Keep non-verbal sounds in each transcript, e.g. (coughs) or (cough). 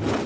again.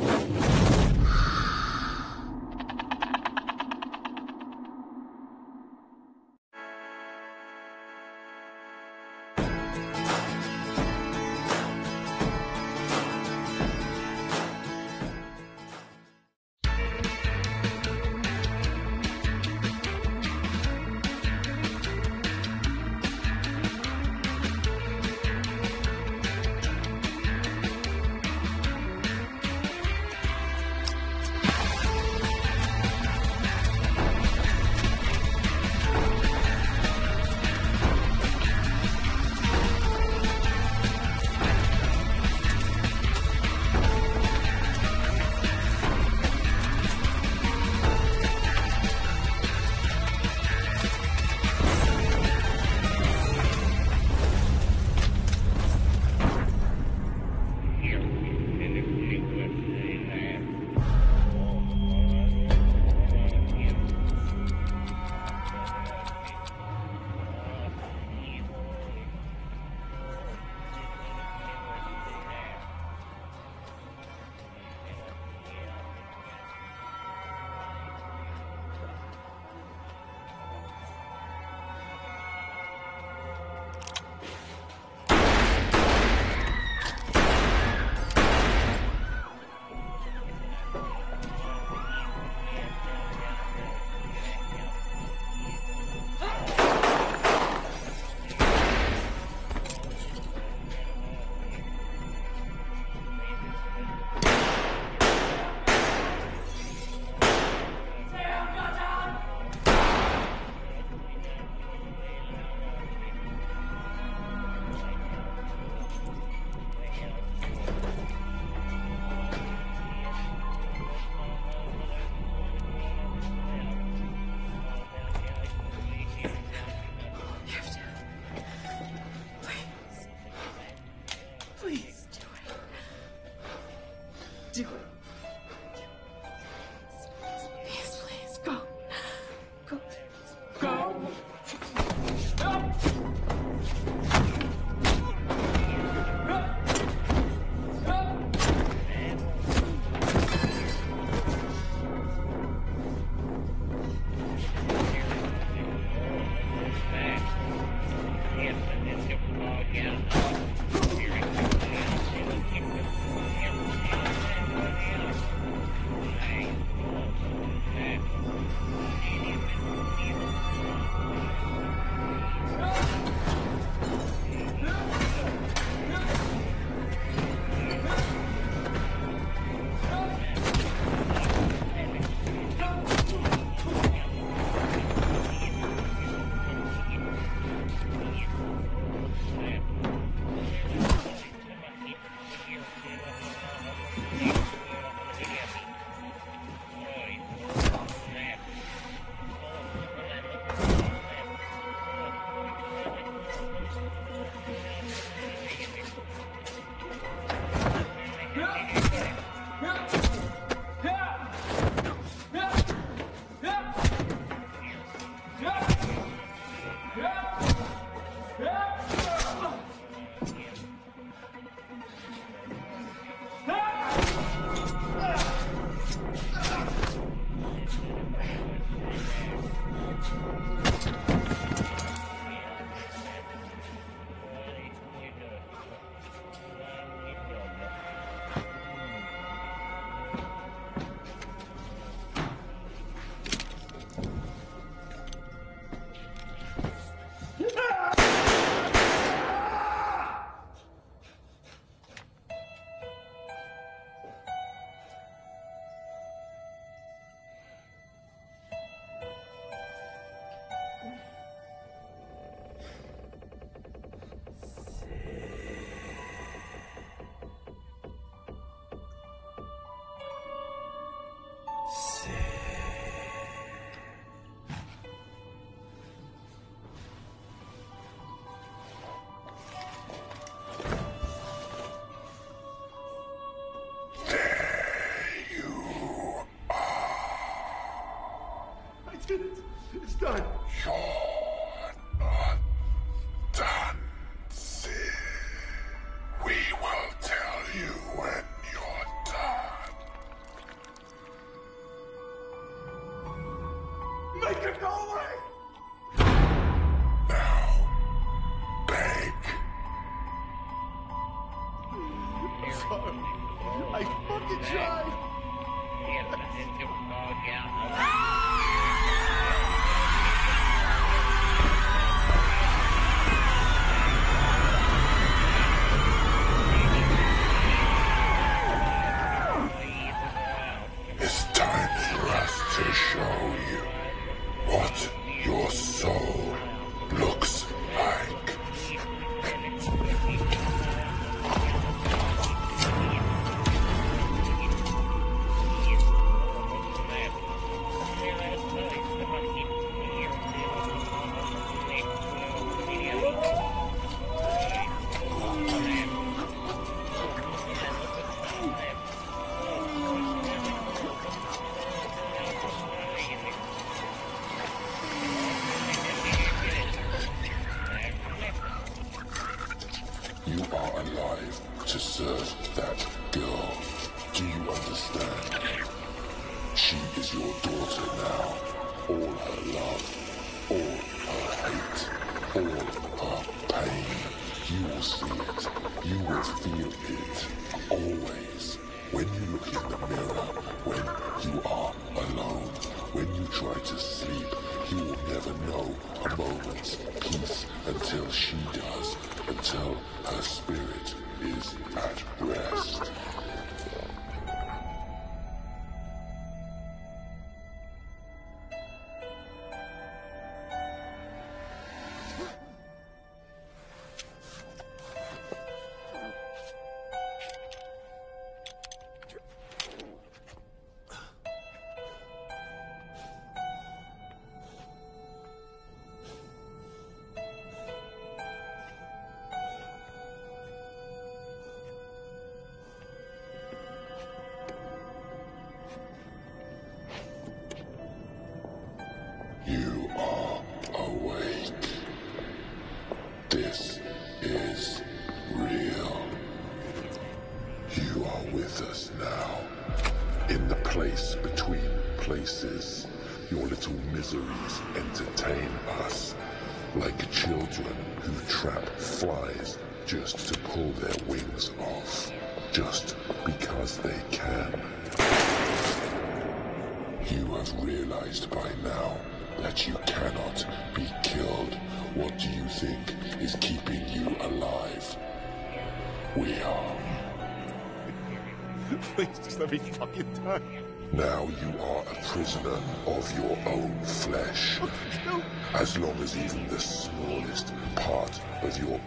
You are alive to serve that girl. Do you understand? She is your daughter now. All her love, all her hate, all her pain. You will see it. You will feel it. Always. When you look in the mirror, when you are alone, when you try to sleep, you will never know a moment's peace until she does, until her spirit is at rest.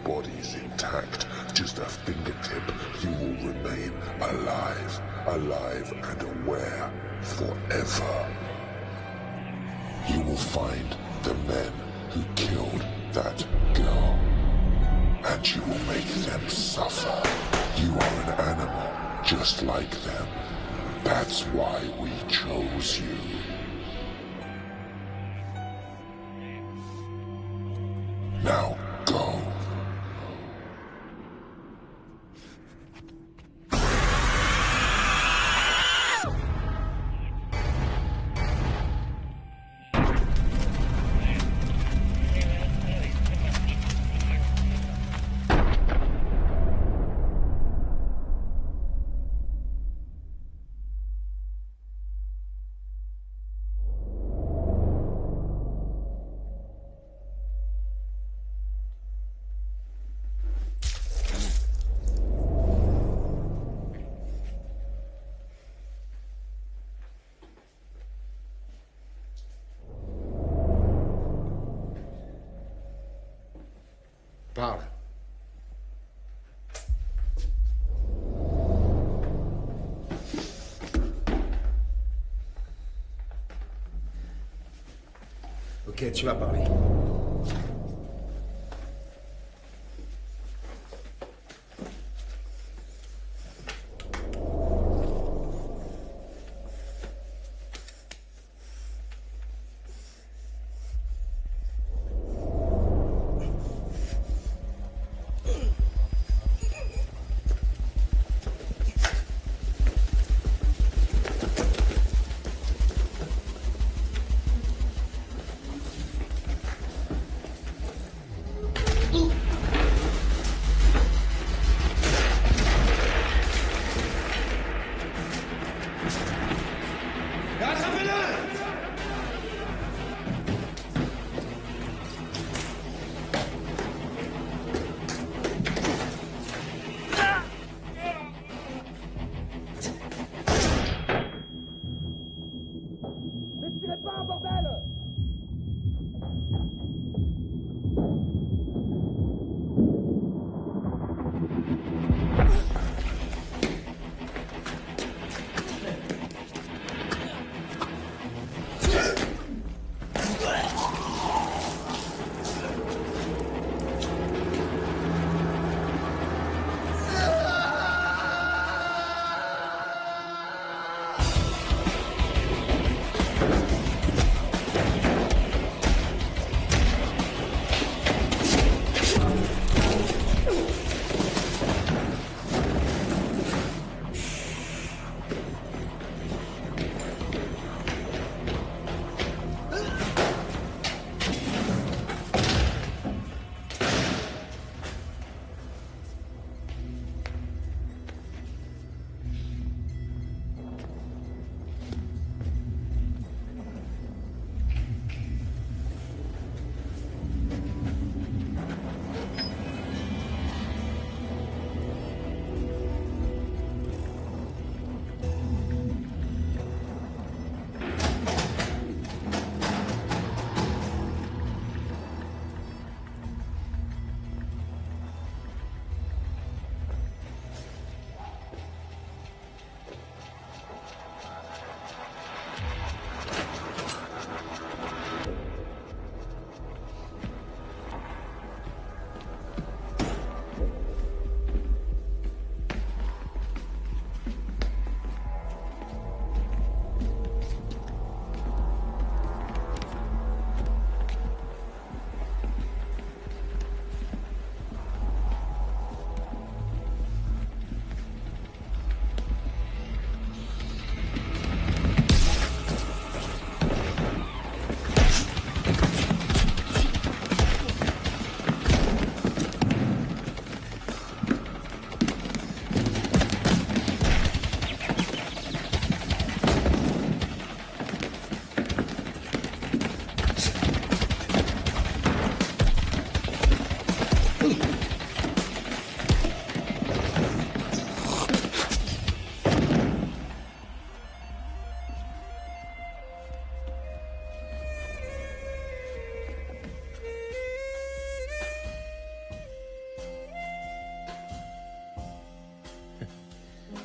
Of your body is intact, just a fingertip, you will remain alive, alive and aware forever. You will find the men who killed that girl, and you will make them suffer. You are an animal, just like them. That's why we chose you. Tu vas parler.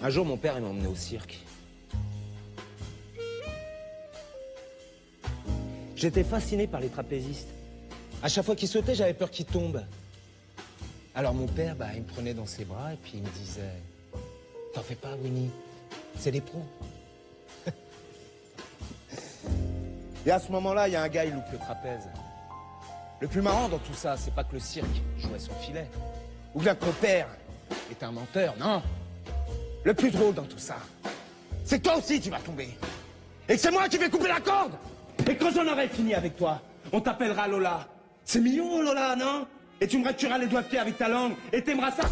Un jour, mon père, il m'a au cirque. J'étais fasciné par les trapézistes. À chaque fois qu'ils sautaient, j'avais peur qu'ils tombent. Alors mon père, bah, il me prenait dans ses bras et puis il me disait T'en fais pas, Winnie, c'est les pros. (laughs) et à ce moment-là, il y a un gars, il loupe le trapèze. Le plus marrant dans tout ça, c'est pas que le cirque jouait son filet. Ou bien que mon père est un menteur, non. Le plus drôle dans tout ça, c'est toi aussi tu vas tomber. Et c'est moi qui vais couper la corde. Et quand j'en aurai fini avec toi, on t'appellera Lola. C'est mignon, Lola, non? Et tu me ratureras les doigts de pied avec ta langue et t'aimeras ça.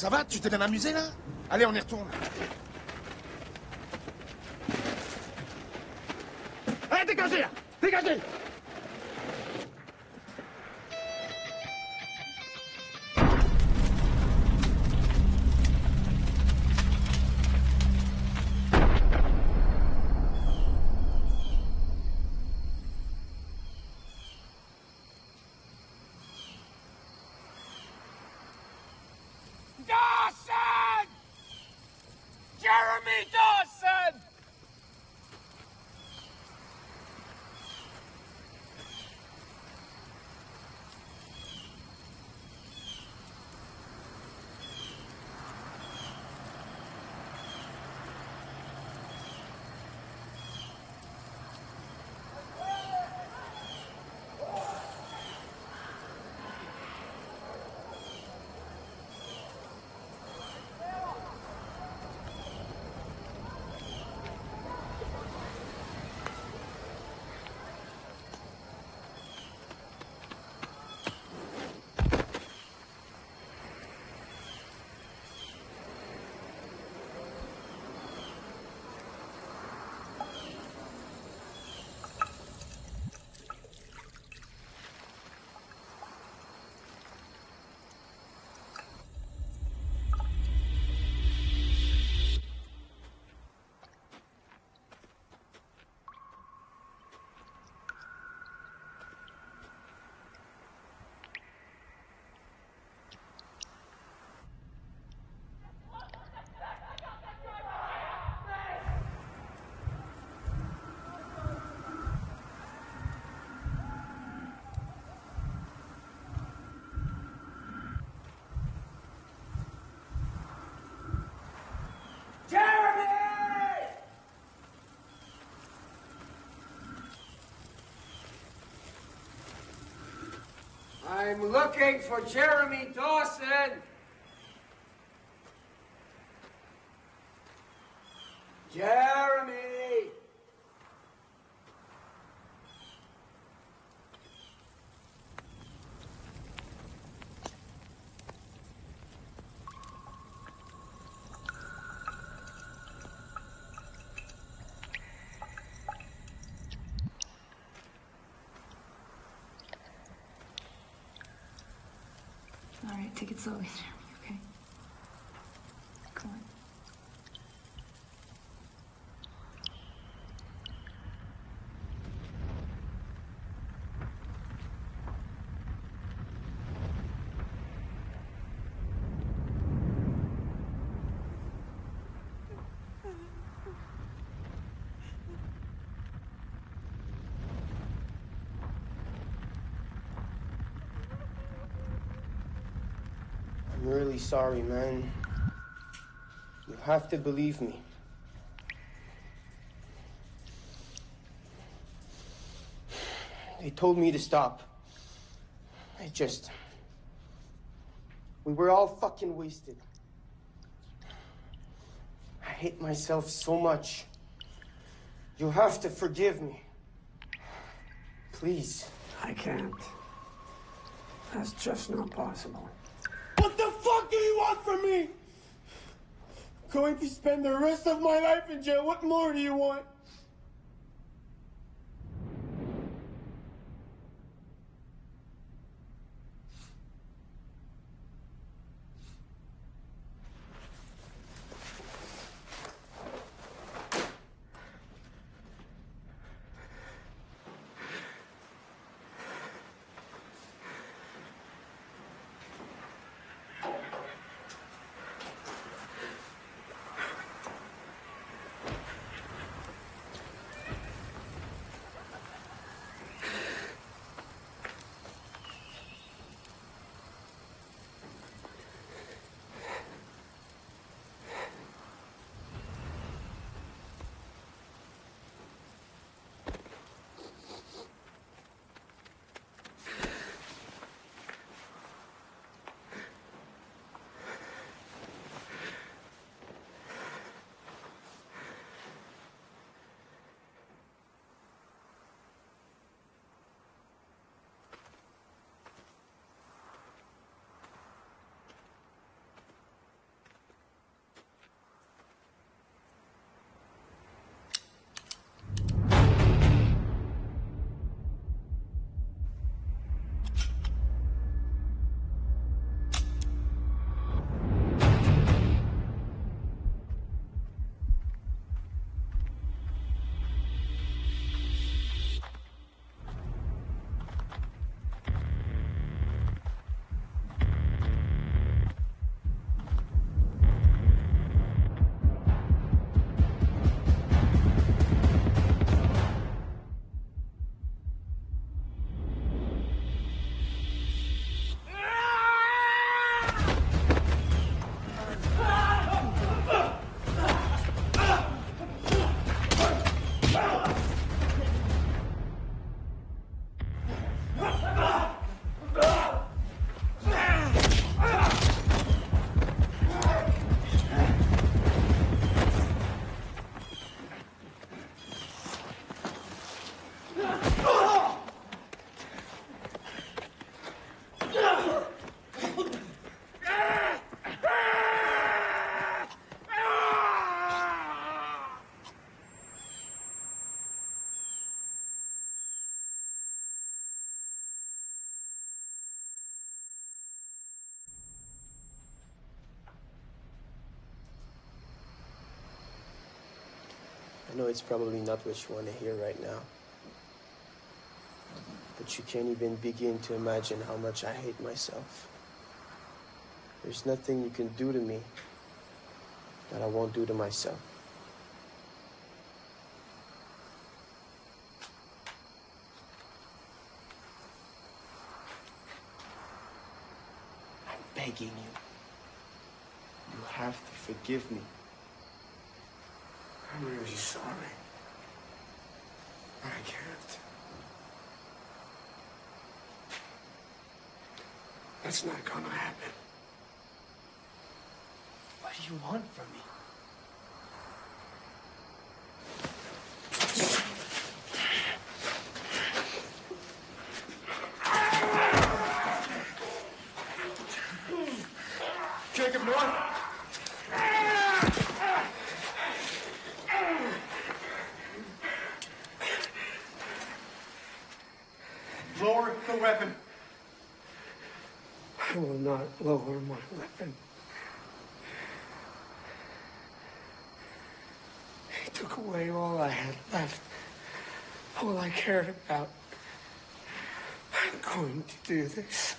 Ça va Tu t'es bien amusé là? Allez, on y retourne. I'm looking for Jeremy Dawson. Jeremy! All right, take it slowly, sorry, man. You have to believe me. They told me to stop. I just. We were all fucking wasted. I hate myself so much. You have to forgive me. Please. I can't. That's just not possible. What fuck do you want from me? Going to spend the rest of my life in jail. What more do you want? I know it's probably not what you want to hear right now. But you can't even begin to imagine how much I hate myself. There's nothing you can do to me that I won't do to myself. I'm begging you. You have to forgive me. I'm really sorry. I can't. That's not gonna happen. What do you want from me? Jacob North. Lower the weapon. I will not lower my weapon. He took away all I had left, all I cared about. I'm going to do this.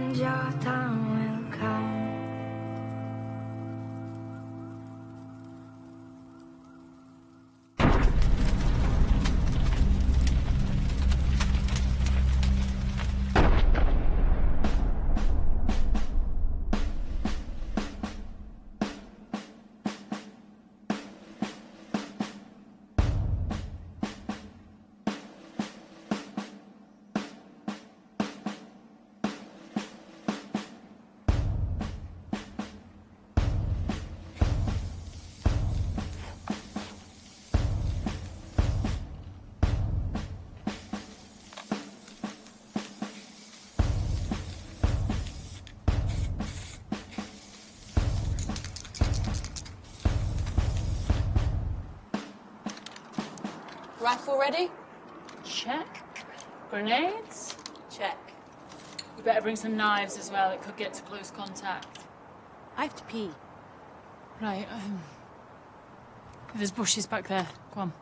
And your time Rifle ready? Check. Grenades? Check. You better bring some knives as well. It could get to close contact. I have to pee. Right. Um, there's bushes back there. Come on.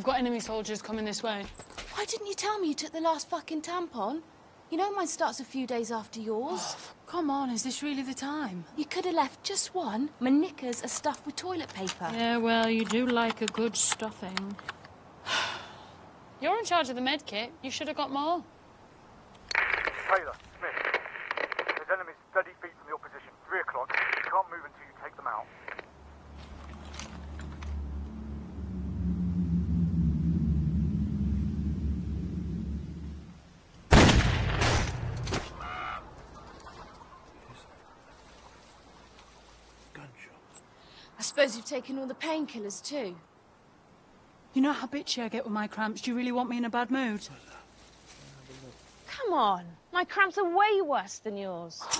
We've got enemy soldiers coming this way. Why didn't you tell me you took the last fucking tampon? You know mine starts a few days after yours. (gasps) Come on, is this really the time? You could have left just one. My knickers are stuffed with toilet paper. Yeah, well, you do like a good stuffing. (sighs) You're in charge of the med kit. You should have got more. Taylor, Smith. There's enemies 30 feet from your position. 3 o'clock. You can't move until you take them out. I suppose you've taken all the painkillers too. You know how bitchy I get with my cramps. Do you really want me in a bad mood? Come on. My cramps are way worse than yours. (gasps)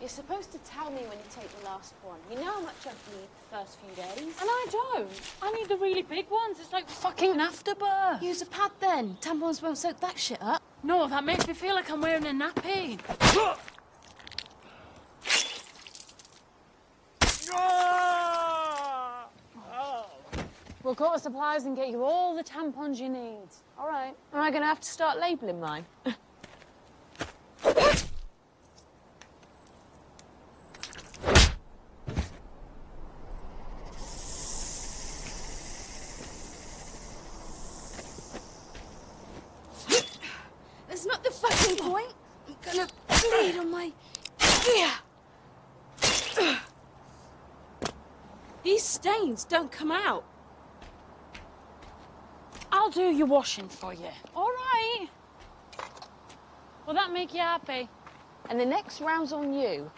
You're supposed to tell me when you take the last one. You know how much I bleed the first few days. And I don't. I need the really big ones. It's like fucking afterbirth. Use a pad then. Tampons won't soak that shit up. No, that makes me feel like I'm wearing a nappy. We'll go to supplies and get you all the tampons you need. All right. Am I going to have to start labelling mine? (laughs) That's not the fucking point. I'm gonna bleed on my ear. These stains don't come out. I'll do your washing for you. All right. Will that make you happy? And the next round's on you.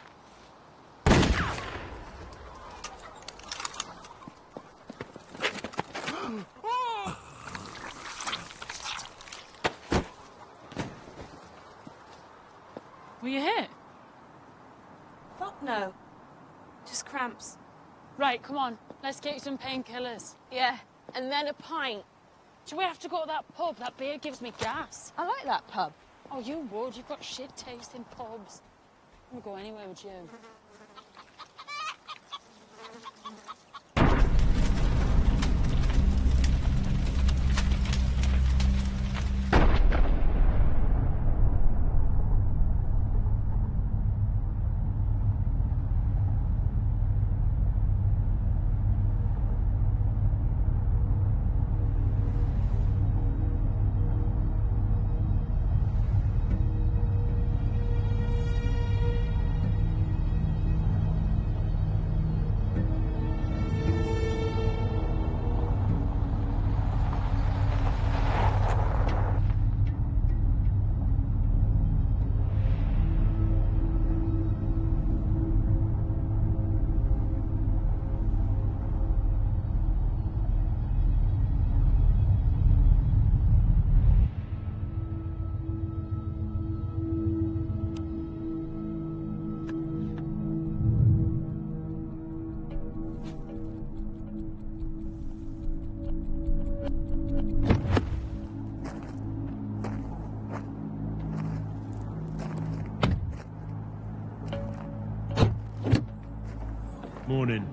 Were you hit? Fuck no. Just cramps. Right, come on. Let's get you some painkillers. Yeah, and then a pint. Do we have to go to that pub? That beer gives me gas. I like that pub. Oh, you would. You've got shit taste in pubs. I would go anywhere with you. Morning.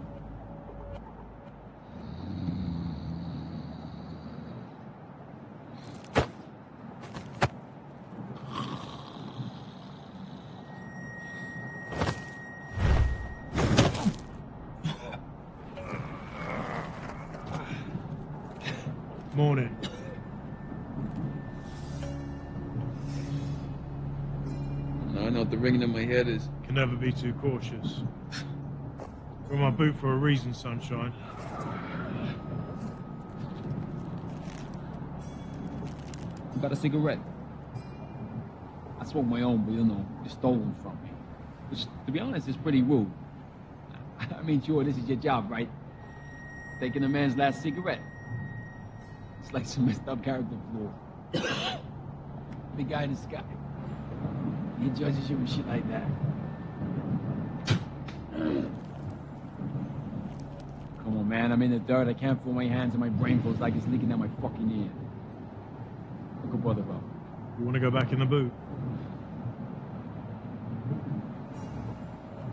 Morning. I know what the ringing in my head is. Can never be too cautious. Got my boot for a reason, sunshine. You got a cigarette? I smoke my own, but you know, it's stolen from me. Which, to be honest, is pretty rude. (laughs) I mean, sure, this is your job, right? Taking a man's last cigarette. It's like some (laughs) messed up character flaw. (coughs) Big guy in the sky. He judges you and shit like that. Man. I'm in the dirt. I can't feel my hands and my brain feels like it's leaking out my fucking ear. Look a brother up. You want to go back in the boot?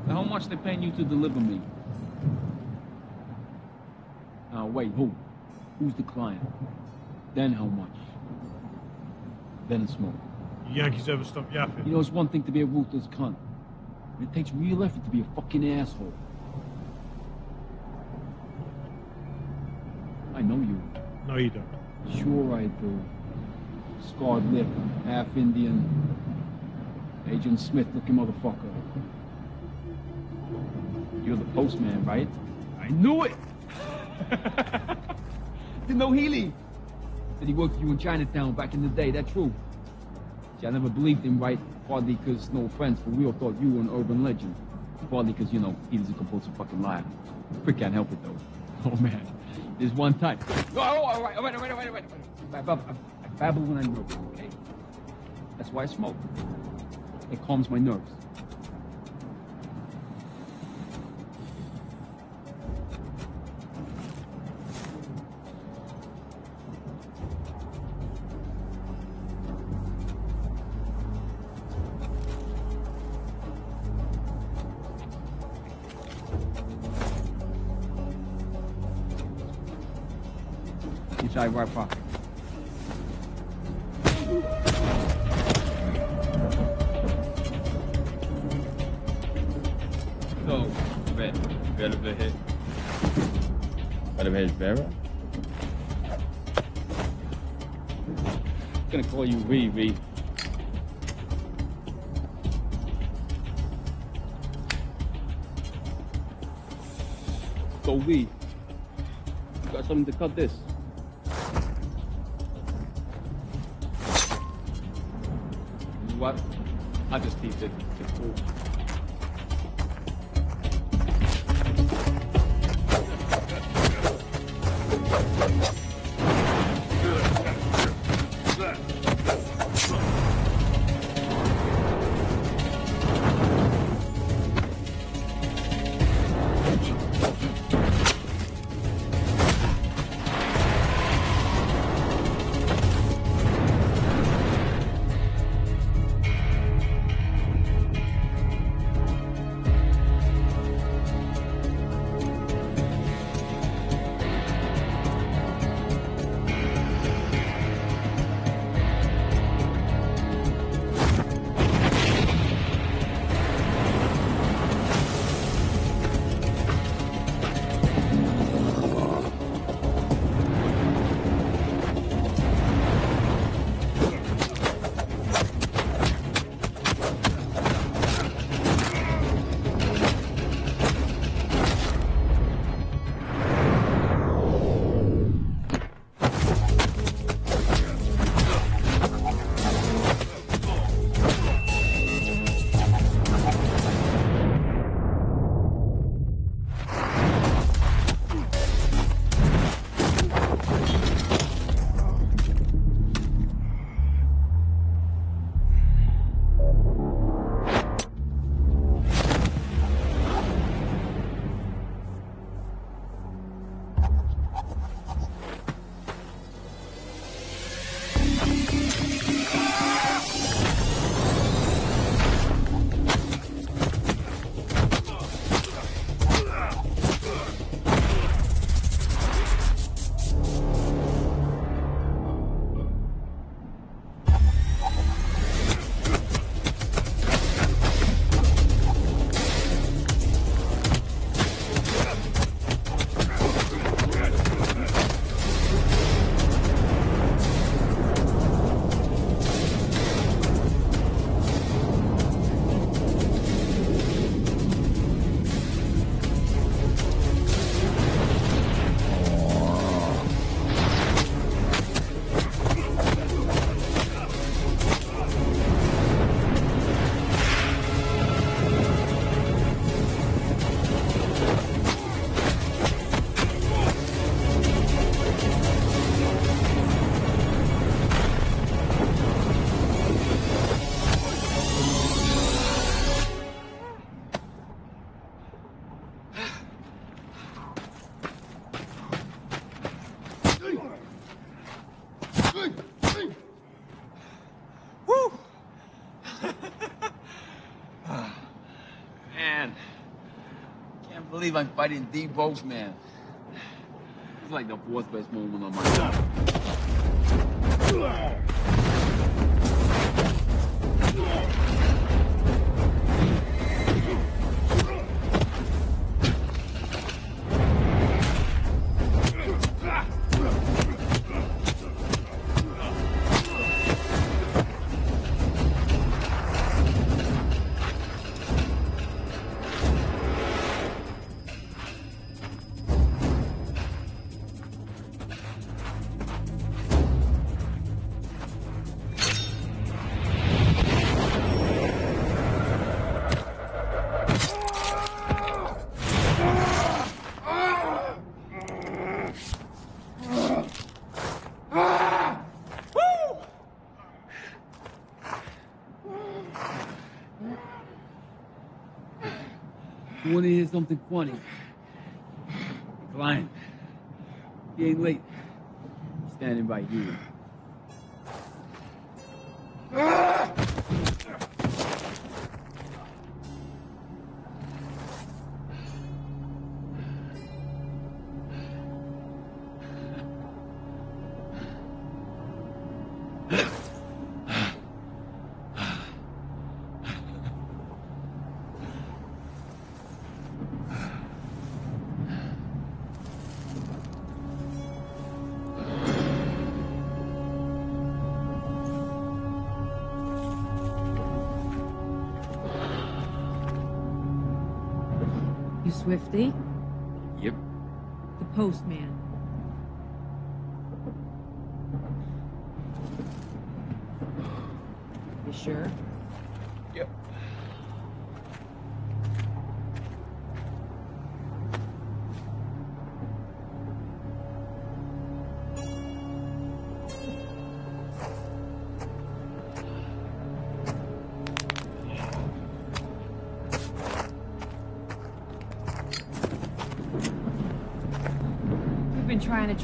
How much they paying you to deliver me? Now, wait, who? Who's the client? Then how much? Then a smoke. Yankees ever stop yapping? You know, it's one thing to be a ruthless cunt. It takes real effort to be a fucking asshole. I know you. No, you don't. Sure I do. Scarred lip, half Indian, Agent Smith looking motherfucker. You're the postman, right? I knew it! (laughs) Didn't know Healy. Said he worked for you in Chinatown back in the day, that true? See, I never believed him, right? Partly because, no offense, but we all thought you were an urban legend. Partly because, you know, Healy's a compulsive fucking liar. Prick can't help it, though. Oh, man. There's one time. Oh, all right, all right, all right, all right, all right. I, bab- I, I babble when I'm nervous, okay? That's why I smoke. It calms my nerves. Inside right believe I'm fighting the boss man. It's like the fourth best moment of my life. You want to hear something funny? Client. He ain't late. He's standing by you. You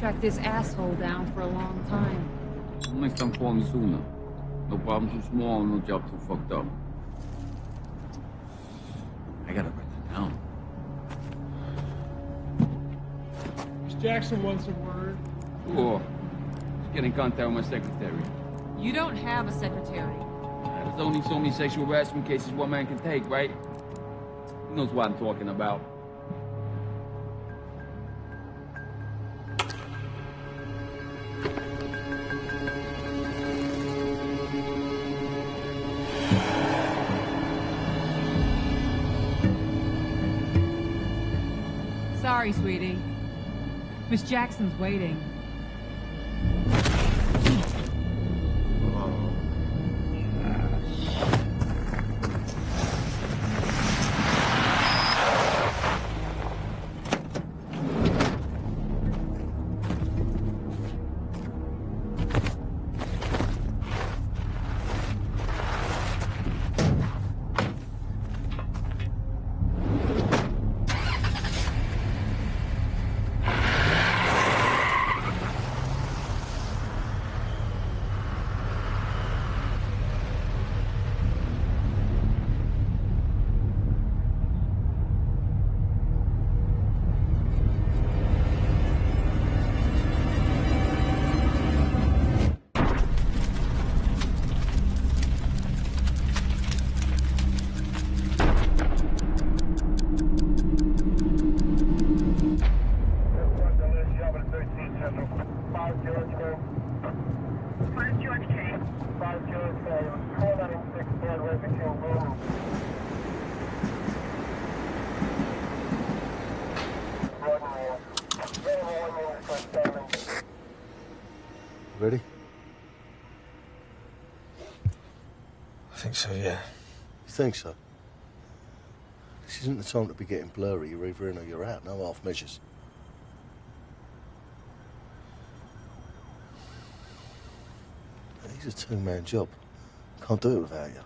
track this asshole down for a long time. Next time call me sooner. No problem too small, no job too fucked up. I gotta write that down. Miss Jackson wants a word. Sure. Just get in contact with my secretary. You don't have a secretary. There's only so many sexual harassment cases one man can take, right? He knows what I'm talking about. Jackson's waiting. Think so, yeah. You think so? This isn't the time to be getting blurry. You're either in or you're out. No half measures. He's a two-man job. Can't do it without you.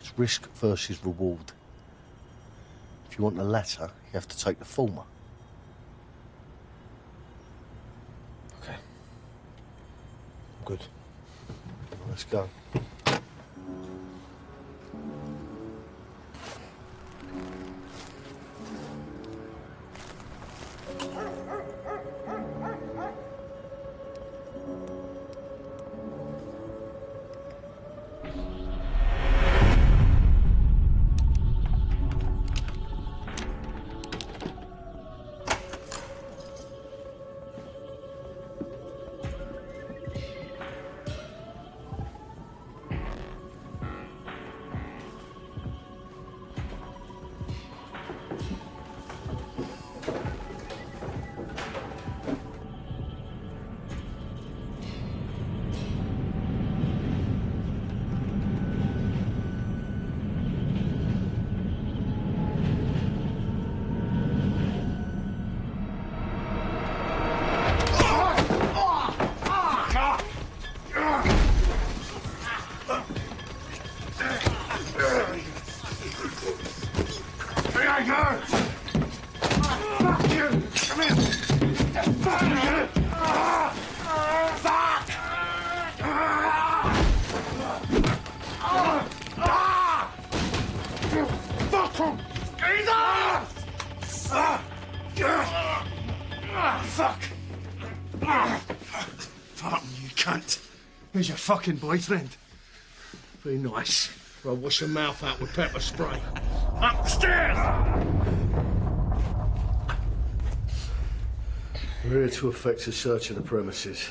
It's risk versus reward. If you want the latter, you have to take the former. Okay. Good. Let's go. Who's your fucking boyfriend? Very nice, or I'll wash your mouth out with pepper spray. Upstairs! We're here to effect a search of the premises.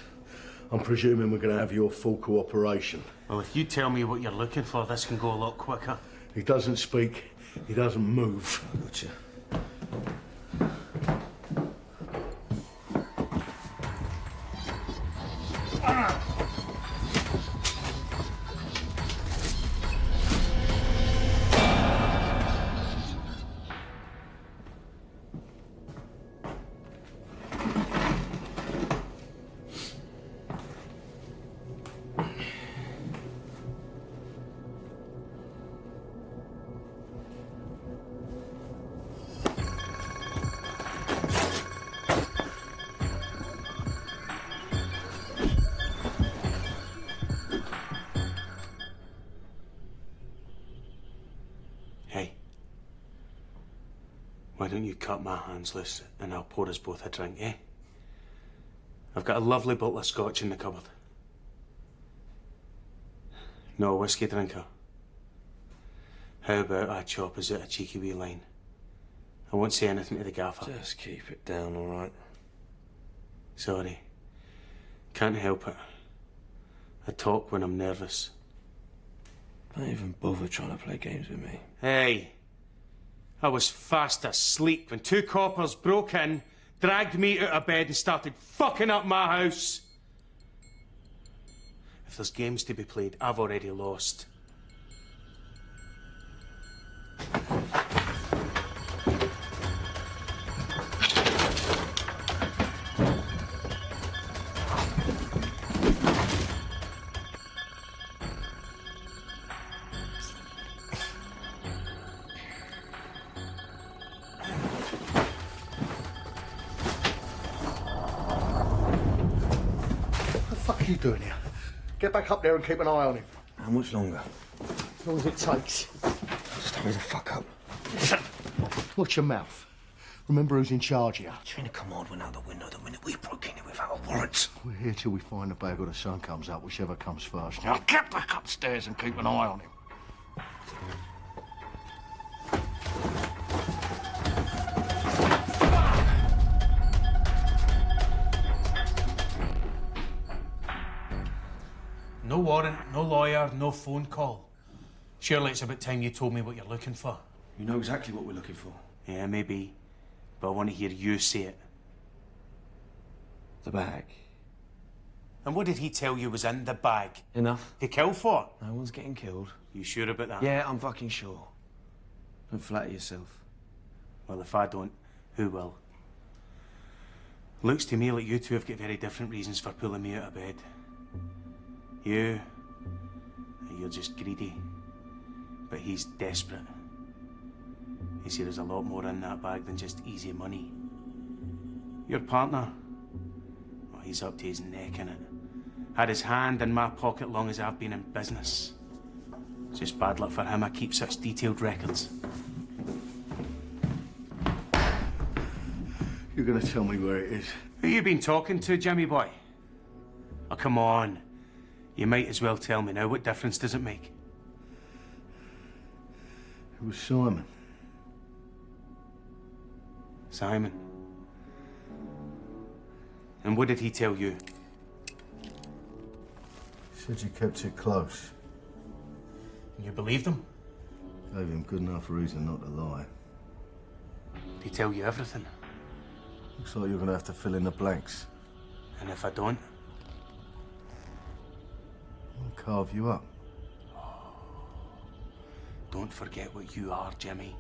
I'm presuming we're going to have your full cooperation. Well, if you tell me what you're looking for, this can go a lot quicker. He doesn't speak, he doesn't move. Gotcha. Loose and I'll pour us both a drink, eh? I've got a lovely bottle of scotch in the cupboard. No whiskey drinker. How about I chop us out a cheeky wee line? I won't say anything to the gaffer. Just keep it down, all right? Sorry. Can't help it. I talk when I'm nervous. Don't even bother trying to play games with me. Hey, I was fast asleep when two coppers broke in, dragged me out of bed, and started fucking up my house. If there's games to be played, I've already lost. Up there and keep an eye on him. How much longer? As long as it takes. Just hurry the fuck up. (laughs) Watch your mouth. Remember who's in charge here. Chain of command went out the window the minute we broke in here without a warrant. We're here till we find the bag or the sun comes up, whichever comes first. Now get back upstairs and keep an eye on him. No warrant, no lawyer, no phone call. Surely it's about time you told me what you're looking for. You know exactly what we're looking for. Yeah, maybe. But I want to hear you say it. The bag. And what did he tell you was in the bag? Enough. He killed for? No one's getting killed. You sure about that? Yeah, I'm fucking sure. Don't flatter yourself. Well, if I don't, who will? Looks to me like you two have got very different reasons for pulling me out of bed. You, you're just greedy. But he's desperate. You see, there's a lot more in that bag than just easy money. Your partner, well, he's up to his neck in it. Had his hand in my pocket long as I've been in business. It's just bad luck for him I keep such detailed records. You're gonna tell me where it is. Who you been talking to, Jimmy boy? Oh, come on. You might as well tell me now. What difference does it make? It was Simon. Simon. And what did he tell you? He said you kept it close. And You believed him? Gave him good enough reason not to lie. Did he tell you everything? Looks like you're gonna have to fill in the blanks. And if I don't? I'll carve you up. Don't forget what you are, Jimmy.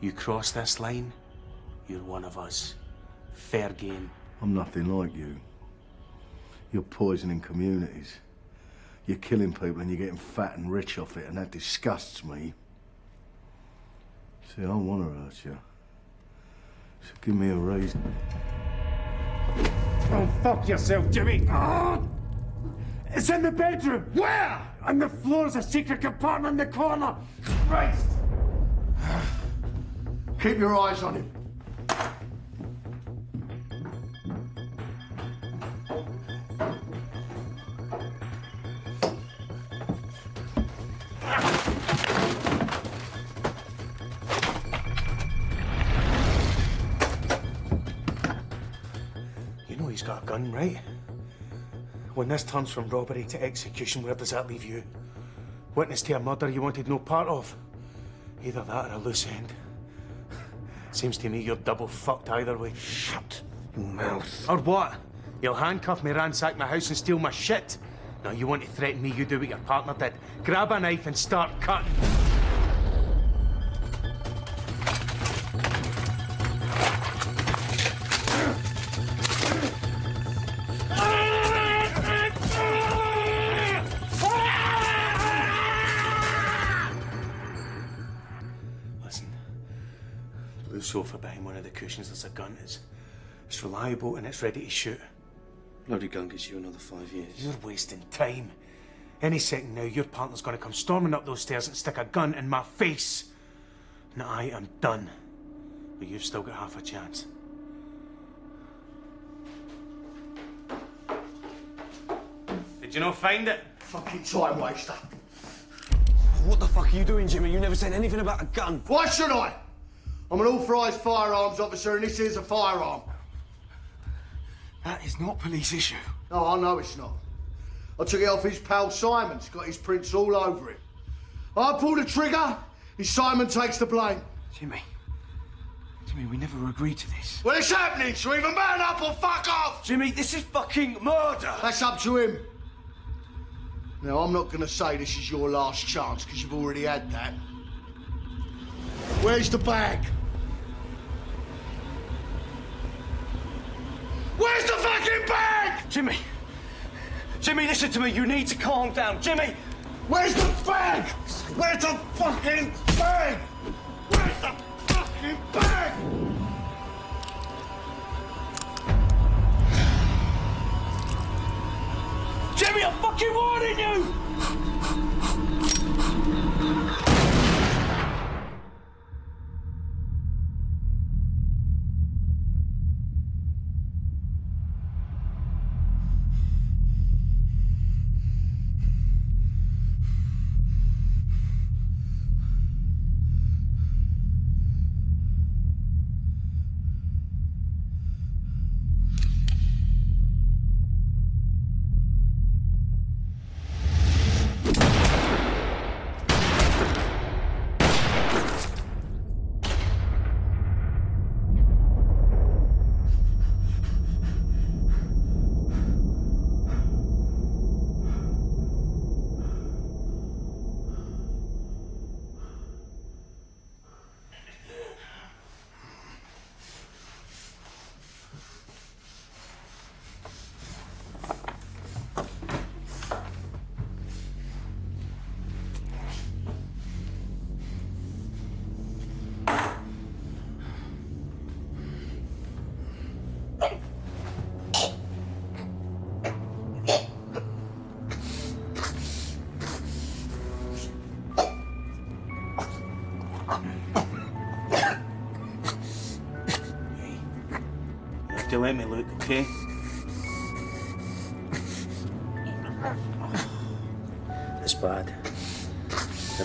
You cross this line, you're one of us. Fair game. I'm nothing like you. You're poisoning communities. You're killing people and you're getting fat and rich off it, and that disgusts me. See, I don't want to hurt you. So give me a reason. Oh, fuck yourself, Jimmy! Oh, it's in the bedroom. Where? On the floor is a secret compartment in the corner. Christ! Keep your eyes on him. You know he's got a gun, right? When this turns from robbery to execution, where does that leave you? Witness to a murder you wanted no part of? Either that or a loose end. Seems to me you're double fucked either way. Shut your mouth. Or what? You'll handcuff me, ransack my house, and steal my shit. Now you want to threaten me, you do what your partner did. Grab a knife and start cutting. It's reliable and it's ready to shoot. Bloody gun gets you another five years. You're wasting time. Any second now, your partner's going to come storming up those stairs and stick a gun in my face. And I am done. But you've still got half a chance. Did you not find it? Fucking time waster. What the fuck are you doing, Jimmy? You never said anything about a gun. Why should I? I'm an authorised firearms officer and this is a firearm. That is not police issue. No, I know it's not. I took it off his pal Simon. It's got his prints all over it. I pull the trigger, his Simon takes the blame. Jimmy. Jimmy, we never agreed to this. Well, it's happening, so either man up or fuck off! Jimmy, this is fucking murder! That's up to him. Now, I'm not going to say this is your last chance, because you've already had that. Where's the bag? Where's the fucking bag? Jimmy! Jimmy, listen to me. You need to calm down. Jimmy! Where's the bag? Where's the fucking bag? Where's the fucking bag? Jimmy, I'm fucking warning you!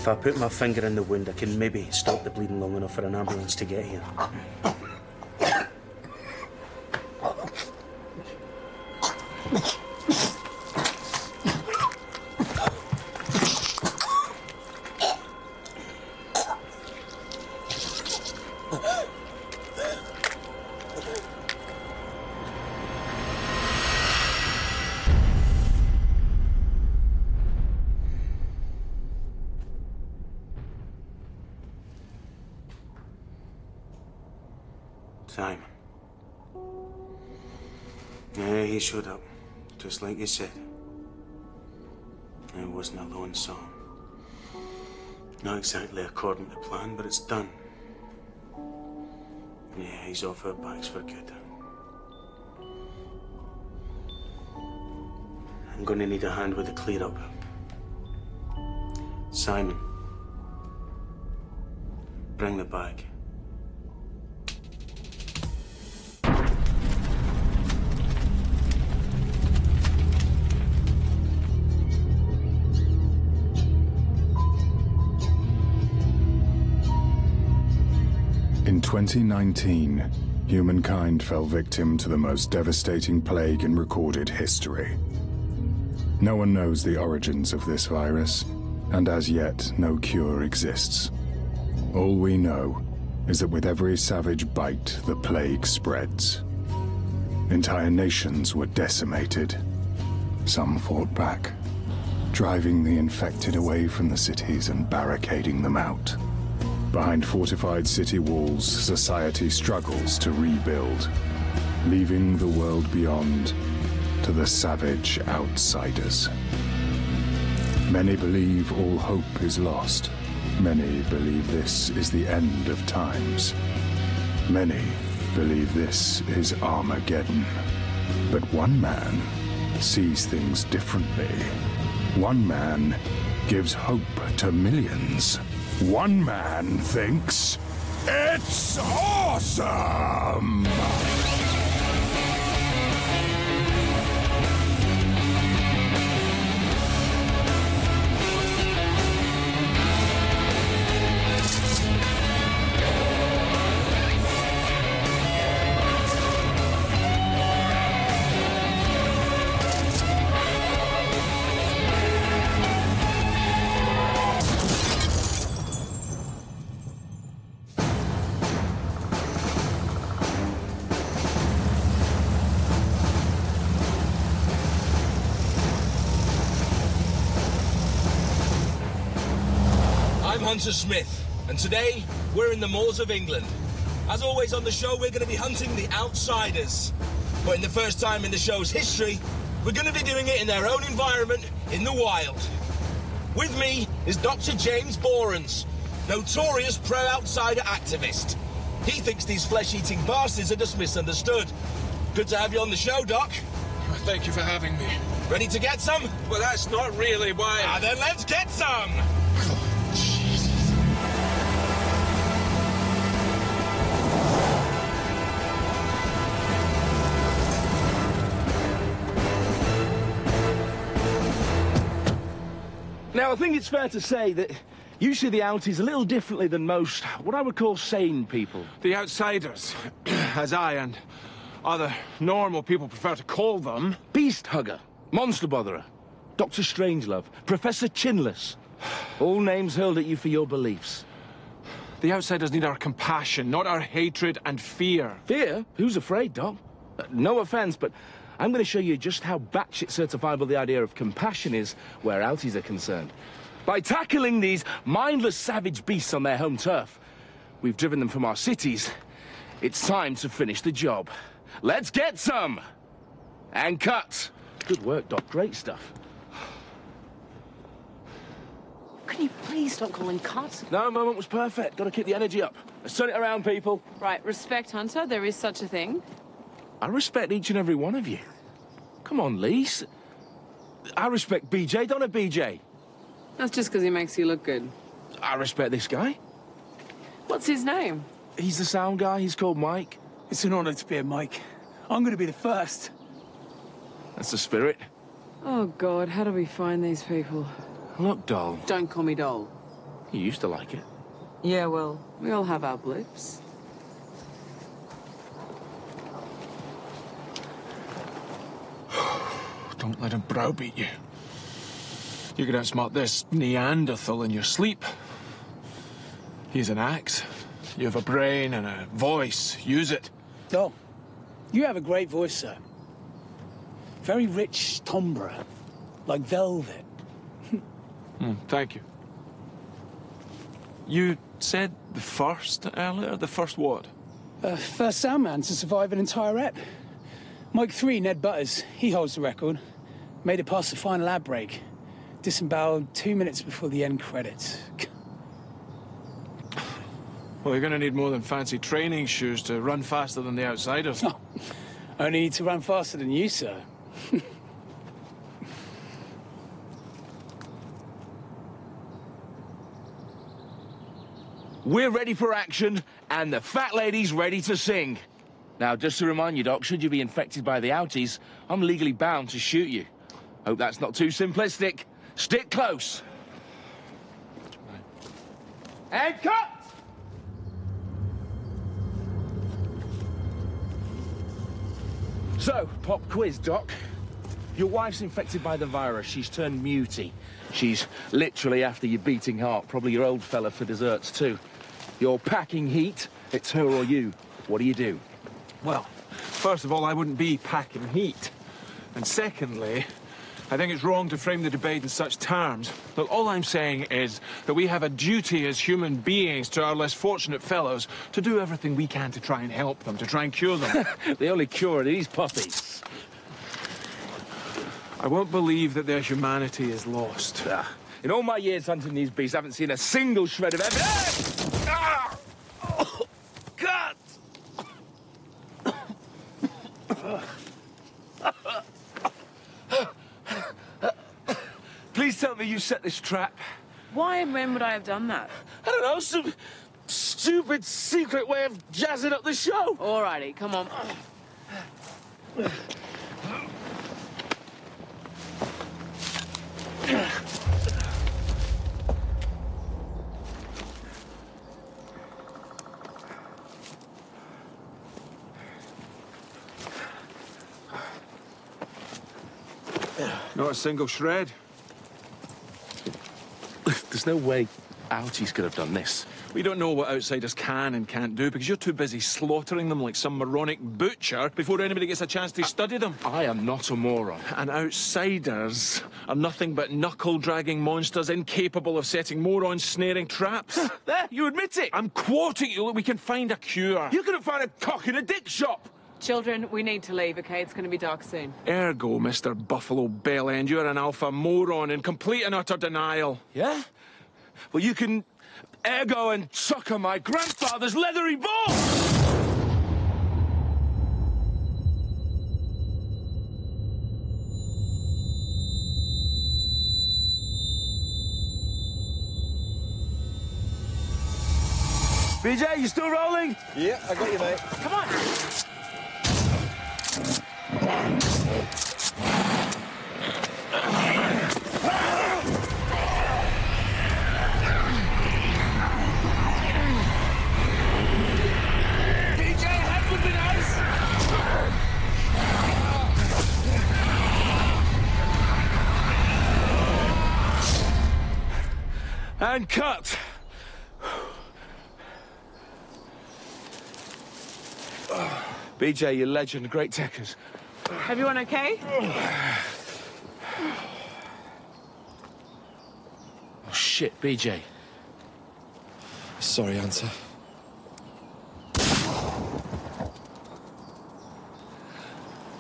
If I put my finger in the wound, I can maybe stop the bleeding long enough for an ambulance to get here. Simon. Yeah, he showed up, just like you said. I wasn't alone, so. Not exactly according to plan, but it's done. Yeah, he's off our backs for good. I'm gonna need a hand with the clear up. Simon. Bring the bag. 2019, humankind fell victim to the most devastating plague in recorded history. No one knows the origins of this virus, and as yet, no cure exists. All we know is that with every savage bite, the plague spreads. Entire nations were decimated. Some fought back, driving the infected away from the cities and barricading them out. Behind fortified city walls, society struggles to rebuild, leaving the world beyond to the savage outsiders. Many believe all hope is lost. Many believe this is the end of times. Many believe this is Armageddon. But one man sees things differently. One man gives hope to millions. One man thinks it's awesome! Hunter Smith, and today we're in the moors of England. As always on the show, we're going to be hunting the outsiders. But in the first time in the show's history, we're going to be doing it in their own environment, in the wild. With me is Dr. James Borans, notorious pro-outsider activist. He thinks these flesh-eating bastards are just misunderstood. Good to have you on the show, Doc. Thank you for having me. Ready to get some? Well, that's not really why. Ah, then let's get some! Now, I think it's fair to say that you see the Outies a little differently than most what I would call sane people. The outsiders, (clears throat) as I and other normal people prefer to call them. Beast Hugger, Monster Botherer, Dr. Strangelove, Professor Chinless. All names hurled at you for your beliefs. The outsiders need our compassion, not our hatred and fear. Fear? Who's afraid, Doc? Uh, no offense, but I'm going to show you just how batshit certifiable the idea of compassion is where Outies are concerned. By tackling these mindless savage beasts on their home turf, we've driven them from our cities. It's time to finish the job. Let's get some! And cut! Good work, Doc. Great stuff. Can you please stop calling cuts? No, moment was perfect. Got to keep the energy up. Let's turn it around, people. Right, respect, Hunter. There is such a thing. I respect each and every one of you. Come on, Lise. I respect BJ, don't I, BJ? That's just because he makes you look good. I respect this guy. What's his name? He's the sound guy. He's called Mike. It's an honor to be a Mike. I'm going to be the first. That's the spirit. Oh, God, how do we find these people? Look, doll. Don't call me doll. You used to like it. Yeah, well, we all have our blips. Don't let him browbeat you. You could outsmart this Neanderthal in your sleep. He's an axe. You have a brain and a voice. Use it. Dom, you have a great voice, sir. Very rich timbre, like velvet. (laughs) Hmm, thank you. You said the first earlier? The first what? Uh, first soundman to survive an entire ep. Mike 3, Ned Butters, he holds the record. Made it past the final ad break. Disemboweled two minutes before the end credits. Well, you're gonna need more than fancy training shoes to run faster than the outsiders. (laughs) No. Only need to run faster than you, sir. We're ready for action, and the fat lady's ready to sing. Now, just to remind you, Doc, should you be infected by the outies, I'm legally bound to shoot you. Hope that's not too simplistic. Stick close. And cut! So, pop quiz, Doc. Your wife's infected by the virus. She's turned muty. She's literally after your beating heart. Probably your old fella for desserts, too. You're packing heat. It's her or you. What do you do? Well, first of all, I wouldn't be packing heat. And secondly, I think it's wrong to frame the debate in such terms. Look, all I'm saying is that we have a duty as human beings to our less fortunate fellows to do everything we can to try and help them, to try and cure them. (laughs) the only cure are these puppies. I won't believe that their humanity is lost. Ah, in all my years hunting these beasts, I haven't seen a single shred of evidence. Ah! Oh, God! Please tell me you set this trap. Why and when would I have done that? I don't know, some stupid secret way of jazzing up the show. Alrighty, come on. (laughs) Not a single shred. (laughs) There's no way Outies could have done this. We don't know what outsiders can and can't do because you're too busy slaughtering them like some moronic butcher before anybody gets a chance to study them. I am not a moron. And outsiders are nothing but knuckle-dragging monsters incapable of setting morons snaring traps. (laughs) there, you admit it. I'm quoting you. That we can find a cure. You could have found a cock in a dick shop. Children, we need to leave, okay? It's going to be dark soon. Ergo, Mr. Buffalo Bellend, you're an alpha moron in complete and utter denial. Yeah? Well, you can ergo and sucker my grandfather's leathery balls! BJ, you still rolling? Yeah, I got you, mate. Come on. And cut! BJ, you're legend, great techers. Everyone okay? Oh, shit, BJ. Sorry, Answer.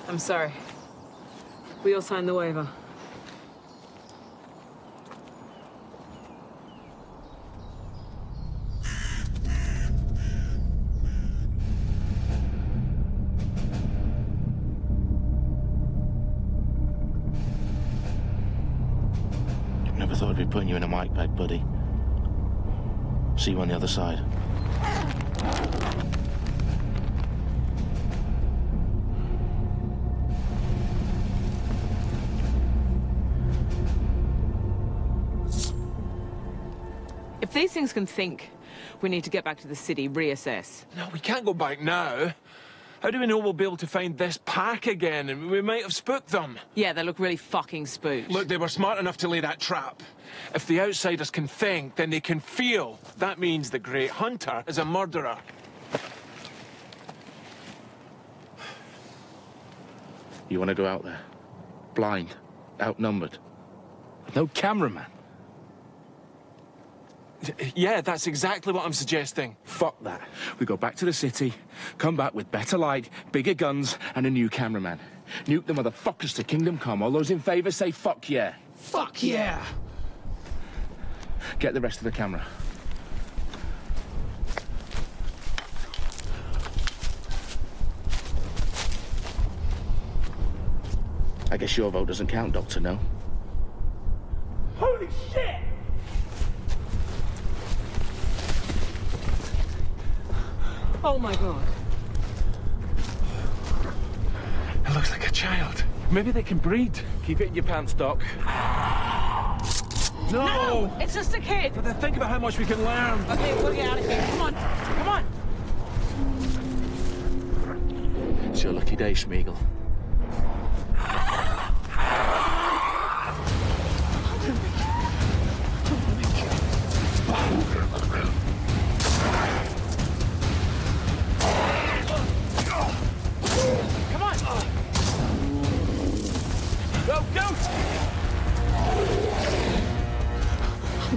I'm sorry. We all signed the waiver. Thought I'd be putting you in a mic bag, buddy. See you on the other side. If these things can think, we need to get back to the city, reassess. No, we can't go back now. How do we know we'll be able to find this pack again? And we might have spooked them. Yeah, they look really fucking spooked. Look, they were smart enough to lay that trap. If the outsiders can think, then they can feel. That means the Great Hunter is a murderer. You want to go out there? Blind, outnumbered, with no cameraman. Yeah, that's exactly what I'm suggesting. Fuck that. We go back to the city, come back with better light, bigger guns, and a new cameraman. Nuke the motherfuckers to Kingdom Come. All those in favour say fuck yeah. Fuck yeah! Get the rest of the camera. I guess your vote doesn't count, Doctor, no? Holy shit! Oh my god. It looks like a child. Maybe they can breed. Keep it in your pants, Doc. No! no It's just a kid! But then think about how much we can learn. Okay, we'll get out of here. Come on! Come on! It's your lucky day, Schmiegel.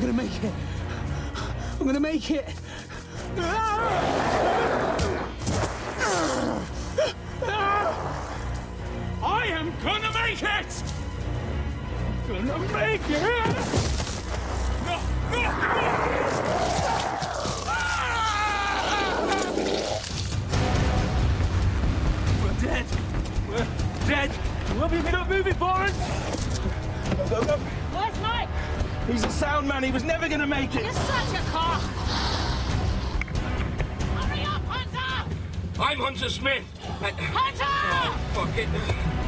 I'm gonna make it. I am gonna make it! I am gonna make it! No, no, no! We're dead. We're dead. We'll be moving, Boren. Go, go, go. Where's Mike? He's a sound man. He was never gonna make it. You're such a cock. Hurry up, Hunter! I'm Hunter Smith. and- Hunter! Oh, fuck it.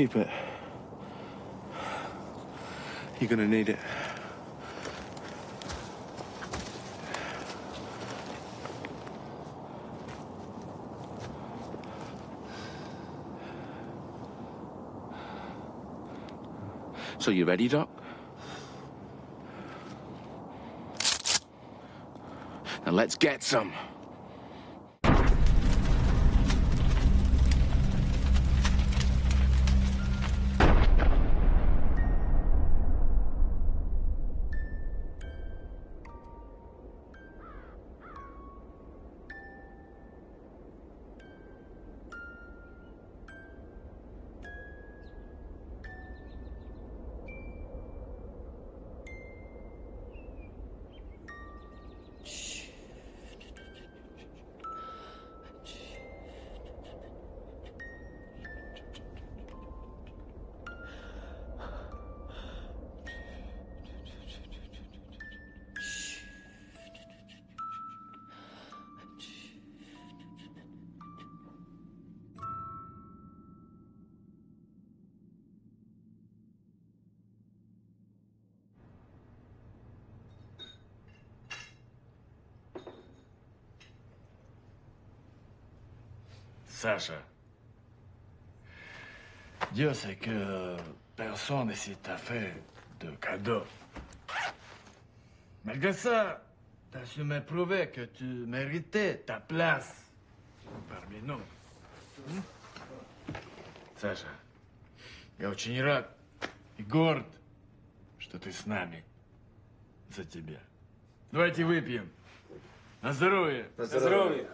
Keep it. You're gonna need it. So you ready, Doc? Now let's get some. Sacha, Dieu sait que personne ici t'a fait de cadeau. Malgré ça, t'as su me prouver que tu méritais ta place parmi nous. Саша, я очень рад и горд, что ты с нами. За тебя. Давайте выпьем. На здоровье. На здоровье.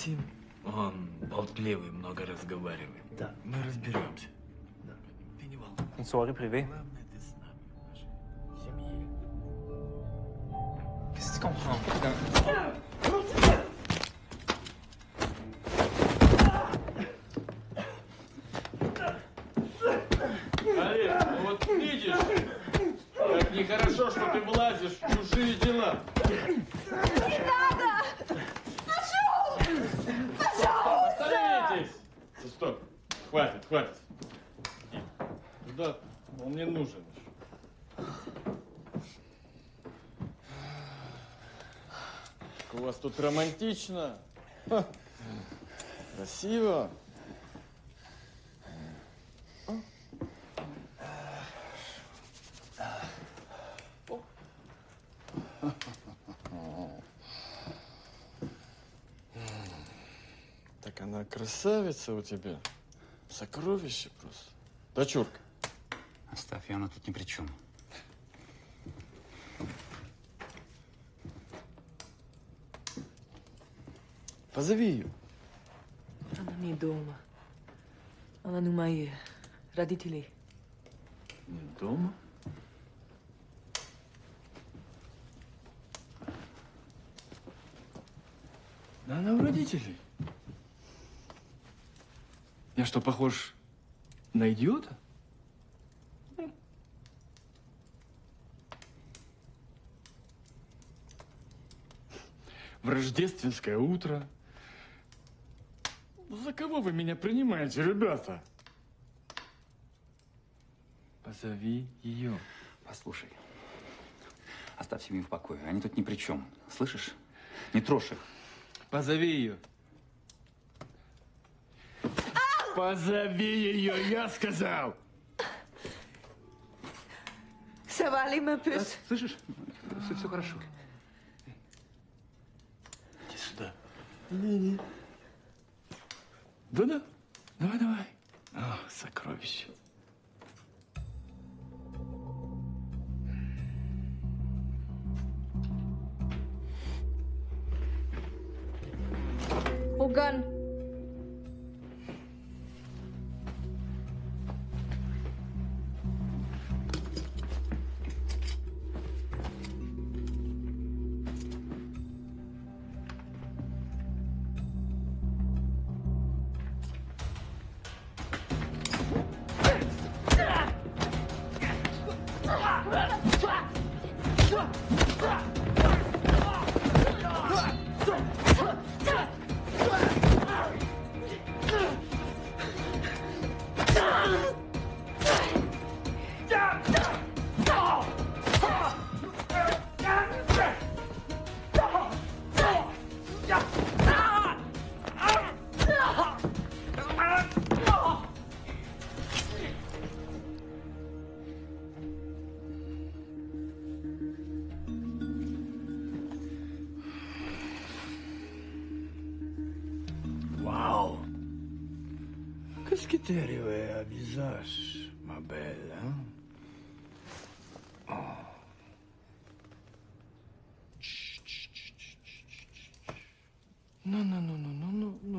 Максим, он болтливый, много разговаривает. Да. Мы разберемся. Да. Ты не волнуйся. Une soirée privée. Главное, ты с нами, в нашей семье. Qu'est-ce que tu comprends? Олег, ну вот видишь, как нехорошо, что ты влазишь в чужие дела. Не надо! Пошел! Остановитесь! Стоп. Хватит, хватит. Туда он не нужен. Как У вас тут Ха. Красиво. Так она красавица у тебя. Сокровище просто. Дочурка. Оставь, ее, она тут ни при чем. Позови ее. Она не дома. Она у моих родителей. Не дома? Да она у родителей. Я что, похож на идиота? В рождественское утро. За кого вы меня принимаете, ребята? Позови ее. Послушай, оставь семью в покое. Они тут ни при чем. Слышишь? Не трожь их. Позови ее. Позови ее, я сказал. Aller, ma puce? Слышишь? Все, все хорошо. Иди сюда. Не-не. Да-да, давай-давай. Ах, сокровище. Уган.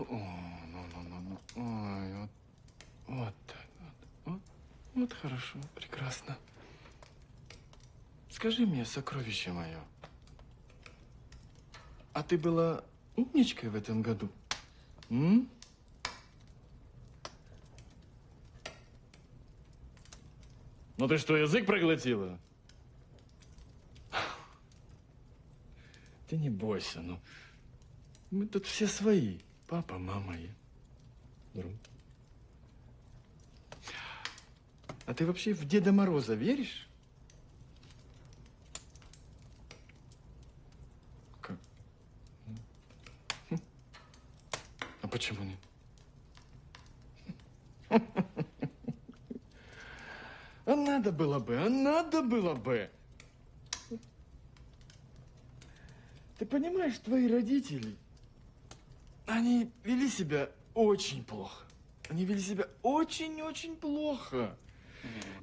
Ну, о, ну, ну, ну, ну, ой, вот, вот так, вот, вот, вот хорошо, прекрасно. Скажи мне, сокровище мое, а ты была умничкой в этом году? М? Ну ты что, язык проглотила? Ты не бойся, ну. Мы тут все свои. Папа, мама и друг. А ты вообще в Деда Мороза веришь? Как? А почему нет? А надо было бы, а надо было бы. Ты понимаешь, твои родители, они вели себя очень плохо. Они вели себя очень-очень плохо.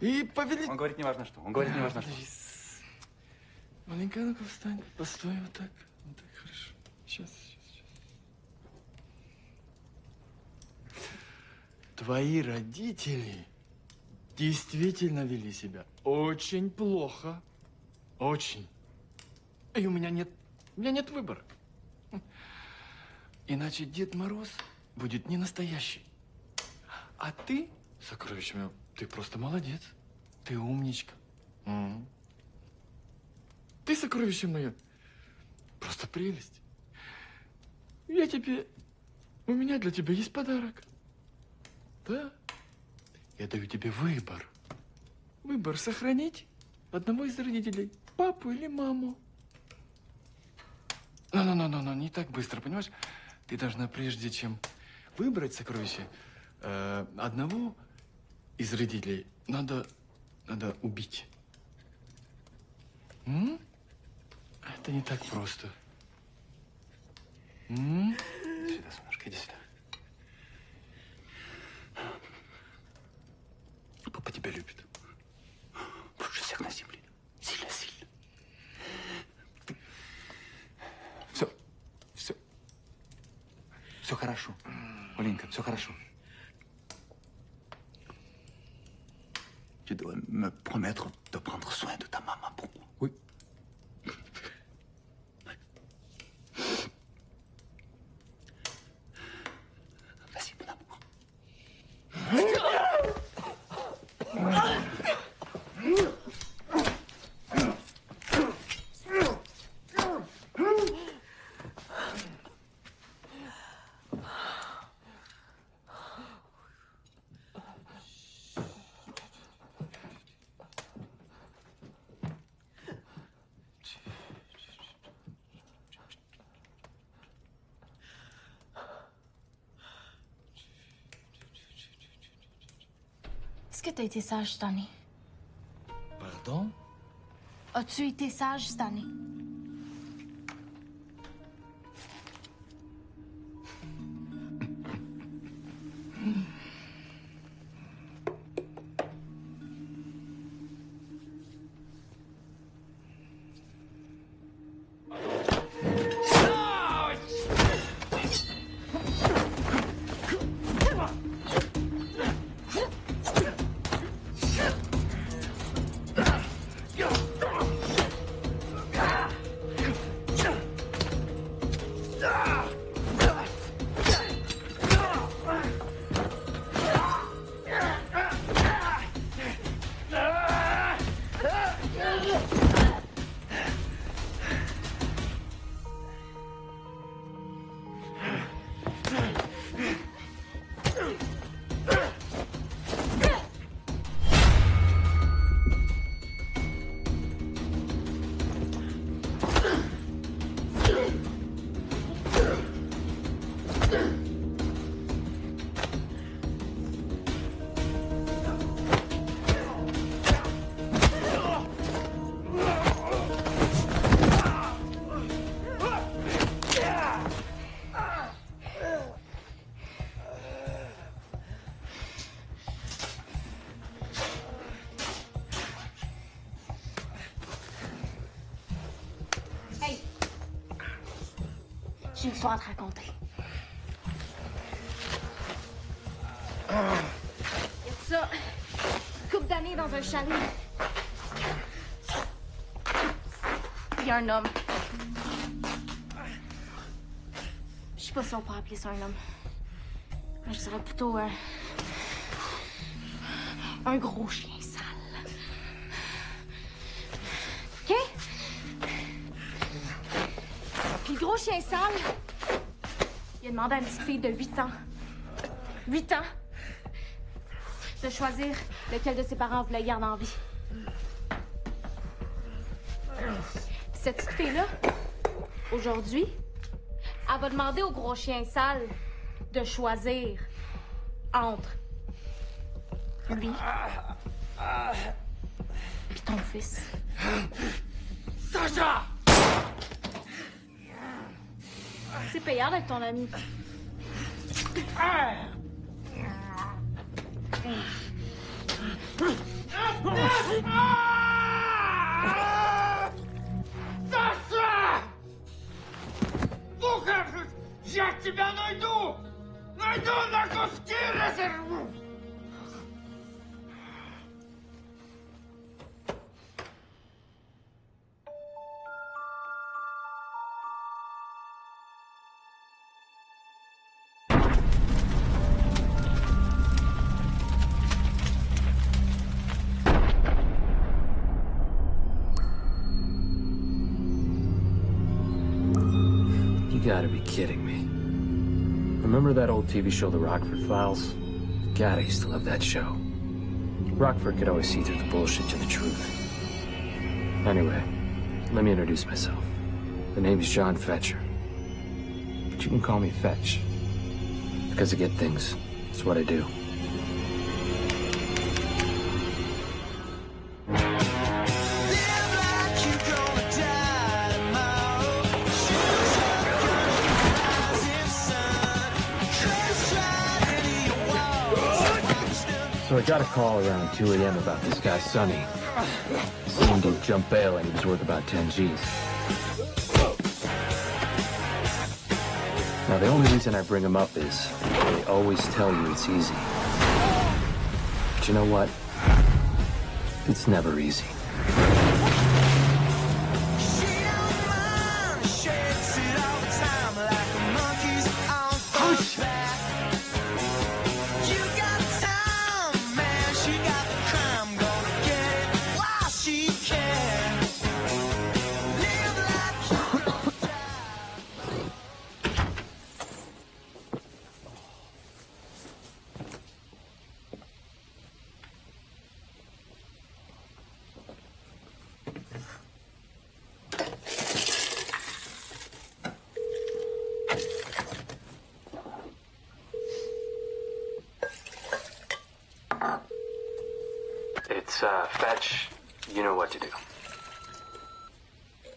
И повели... Он говорит неважно что. Он говорит неважно что. Маленько, ну-ка встань. Постой вот так. Вот так, хорошо. Сейчас, сейчас, сейчас. Твои родители действительно вели себя очень плохо. Очень. И у меня нет, у меня нет выбора. Иначе Дед Мороз будет не настоящий. А ты, сокровище мое, ты просто молодец. Ты умничка. М. Ты сокровище мое. Просто прелесть. Я тебе... У меня для тебя есть подарок. Да. Я даю тебе выбор. Выбор сохранить одного из родителей. Папу или маму. Ну-ну-ну-ну, не так быстро, понимаешь? Ты должна, прежде чем выбрать сокровище, э, одного из родителей надо, надо убить. М? Это не так просто. М? Сюда, солнышко, иди сюда. Папа тебя любит. Больше всех на земле. хорошо. Оленька, все хорошо. Tu dois me promettre de prendre soin de ta maman T'as été sage cette année? Pardon? As-tu été sage cette année? Une histoire à te raconter. Il y a ça, une couple d'années dans un chalet. Il y a un homme. Je sais pas si on peut appeler ça un homme. Je dirais plutôt un. un gros chien chien sale, il a demandé à une petite fille de 8 ans, 8 ans, de choisir lequel de ses parents voulait garder en vie. Cette petite fille-là, aujourd'hui, elle va demander au gros chien sale de choisir entre lui et ton fils. Sacha! C'est payant d'être ton ami. Саша! Слухай, я тебя найду! Найду на куски разорву! kidding me. Remember that old TV show, The Rockford Files? God, I used to love that show. Rockford could always see through the bullshit to the truth. Anyway, let me introduce myself. The name's John Fetcher. But you can call me Fetch. Because I get things. It's what I do. Call around 2 a.m. about this guy, Sonny. Seemed to jump bail and he was worth about 10 G's. Now, the only reason I bring him up is they always tell you it's easy. But you know what? It's never easy. It's, uh, Fetch. You know what to do.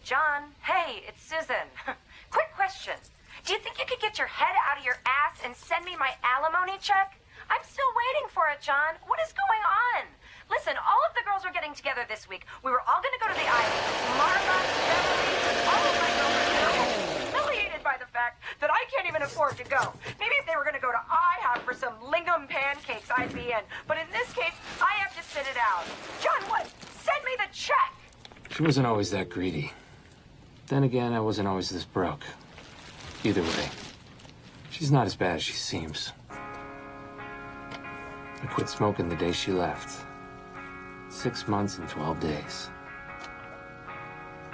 John, hey, it's Susan. (laughs) Quick question. Do you think you could get your head out of your ass and send me my alimony check? I'm still waiting for it, John. What is going on? Listen, all of the girls are getting together this week. We were all going to go to the island. Martha, Beverly, all of my girlfriends are humiliated by the fact that I can't even afford to go. Maybe if they were going to go to IHOP for some lingam pancakes, I'd be in. But in this case, sit it out. John, what? Send me the check. She wasn't always that greedy. Then again, I wasn't always this broke. Either way, she's not as bad as she seems. I quit smoking the day she left. Six months and 12 days.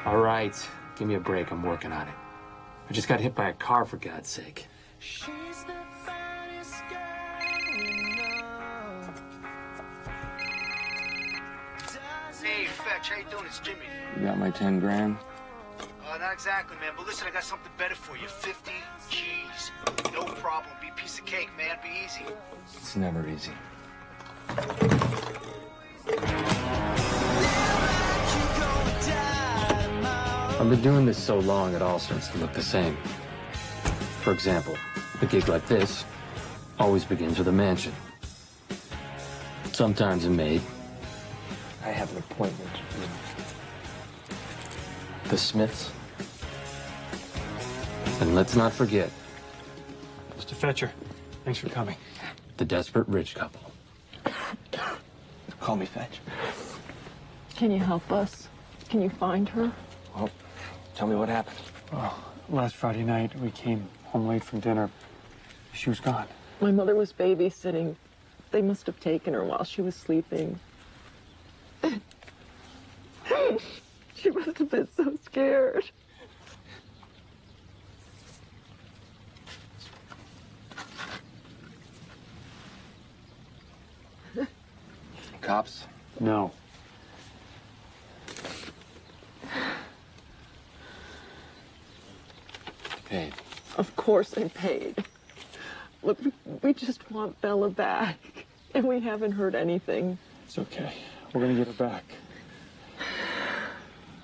All right, give me a break. I'm working on it. I just got hit by a car, for God's sake. How you doing? It's Jimmy. You got my 10 grand? Uh, not exactly, man, but listen, I got something better for you. 50 G's. No problem. Be a piece of cake, man. Be easy. It's never easy. I've been doing this so long, it all starts to look the same. For example, a gig like this always begins with a mansion. Sometimes a maid. I have an appointment with the Smiths. And let's not forget Mr. Fetcher, thanks for coming. the desperate rich couple. Call me Fetch. Can you help us? Can you find her? Well, tell me what happened. Well, last Friday night, we came home late from dinner. She was gone. My mother was babysitting. They must have taken her while she was sleeping. (laughs) she must have been so scared. Cops? No. Paid. Of course I paid. Look, we, we just want Bella back. And we haven't heard anything. It's okay. We're gonna get her back.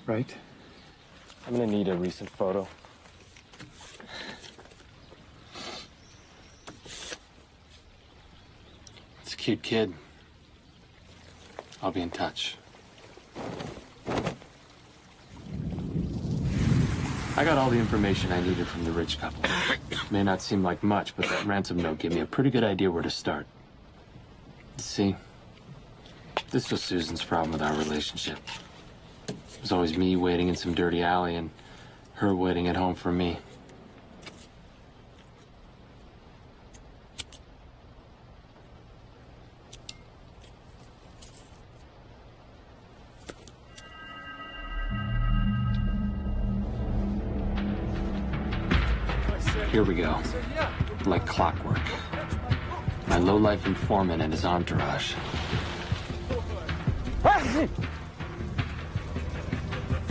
Right? I'm gonna need a recent photo. It's a cute kid. I'll be in touch. I got all the information I needed from the rich couple. (coughs) May not seem like much, but that ransom note gave me a pretty good idea where to start. See, this was Susan's problem with our relationship. It was always me waiting in some dirty alley and her waiting at home for me. Here we go. Like clockwork. My low-life informant and his entourage.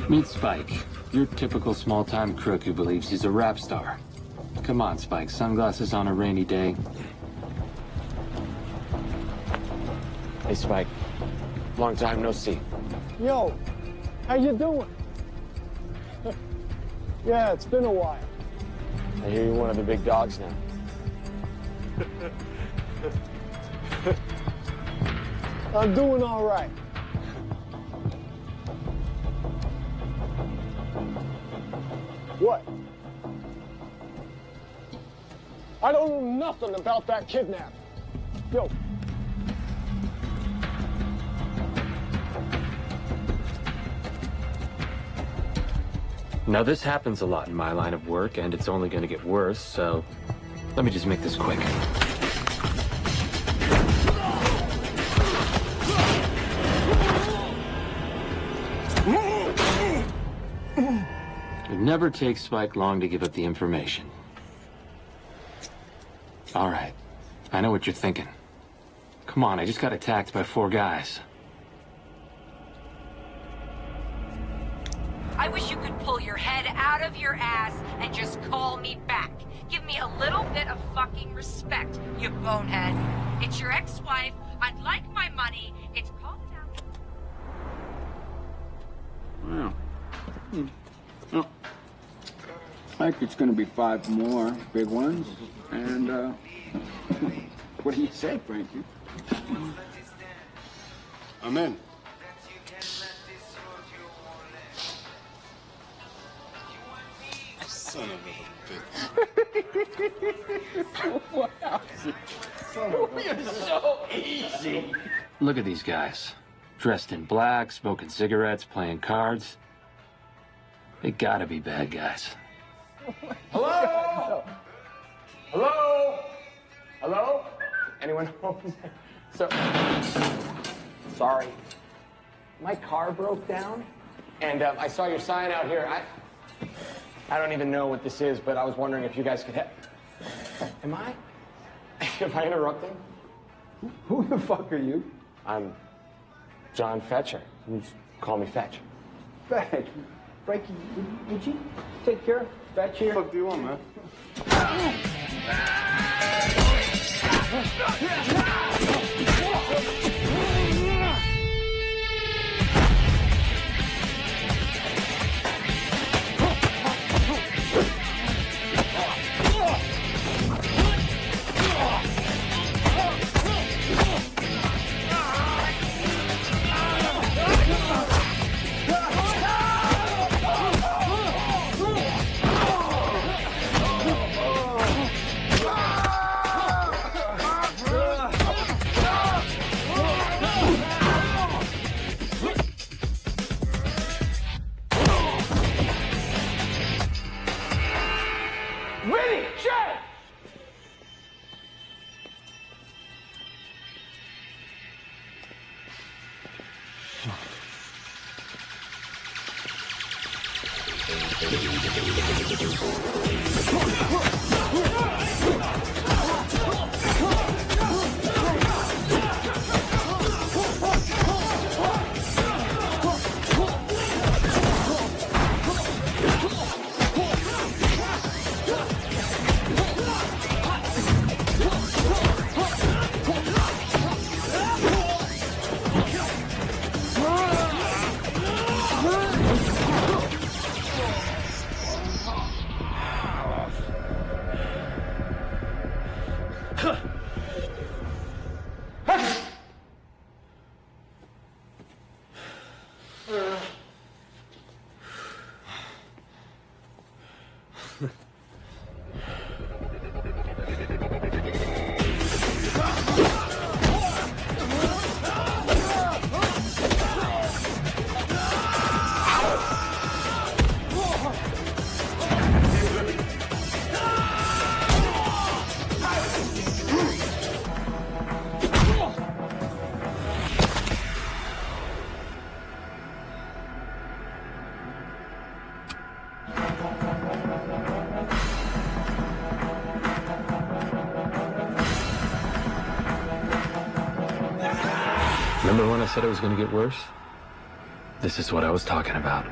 Meet Spike. Your typical small-time crook who believes he's a rap star. Come on, Spike. Sunglasses on a rainy day. Hey, Spike. Long time no see. Yo, how you doing? (laughs) yeah, it's been a while. I hear you're one of the big dogs now. (laughs) I'm doing all right. Nothing about that kidnapping. Yo, Now, this happens a lot in my line of work, and it's only going to get worse, so let me just make this quick. It never takes Spike long to give up the information. All right. I know what you're thinking. Come on, I just got attacked by four guys. I wish you could pull your head out of your ass and just call me back. Give me a little bit of fucking respect, you bonehead. It's your ex-wife. I'd like my money. It's called out. Wow. Hmm. Well, like it's gonna be five more big ones. And, uh, (laughs) what do you say, Frankie? I'm in. Son of a bitch. (laughs) wow. (laughs) You're so easy. Look at these guys. Dressed in black, smoking cigarettes, playing cards. They gotta be bad guys. Hello? Hello? Hello? Anyone home? (laughs) So, sorry. My car broke down, and uh, I saw your sign out here. I, I don't even know what this is, but I was wondering if you guys could help. Am I? (laughs) Am I interrupting? Who the fuck are you? I'm John Fetcher. You call me Fetch. Fetch. Frankie, would, would you take care of Fetch here? What do you want, man? (laughs) said it was going to get worse? This is what I was talking about.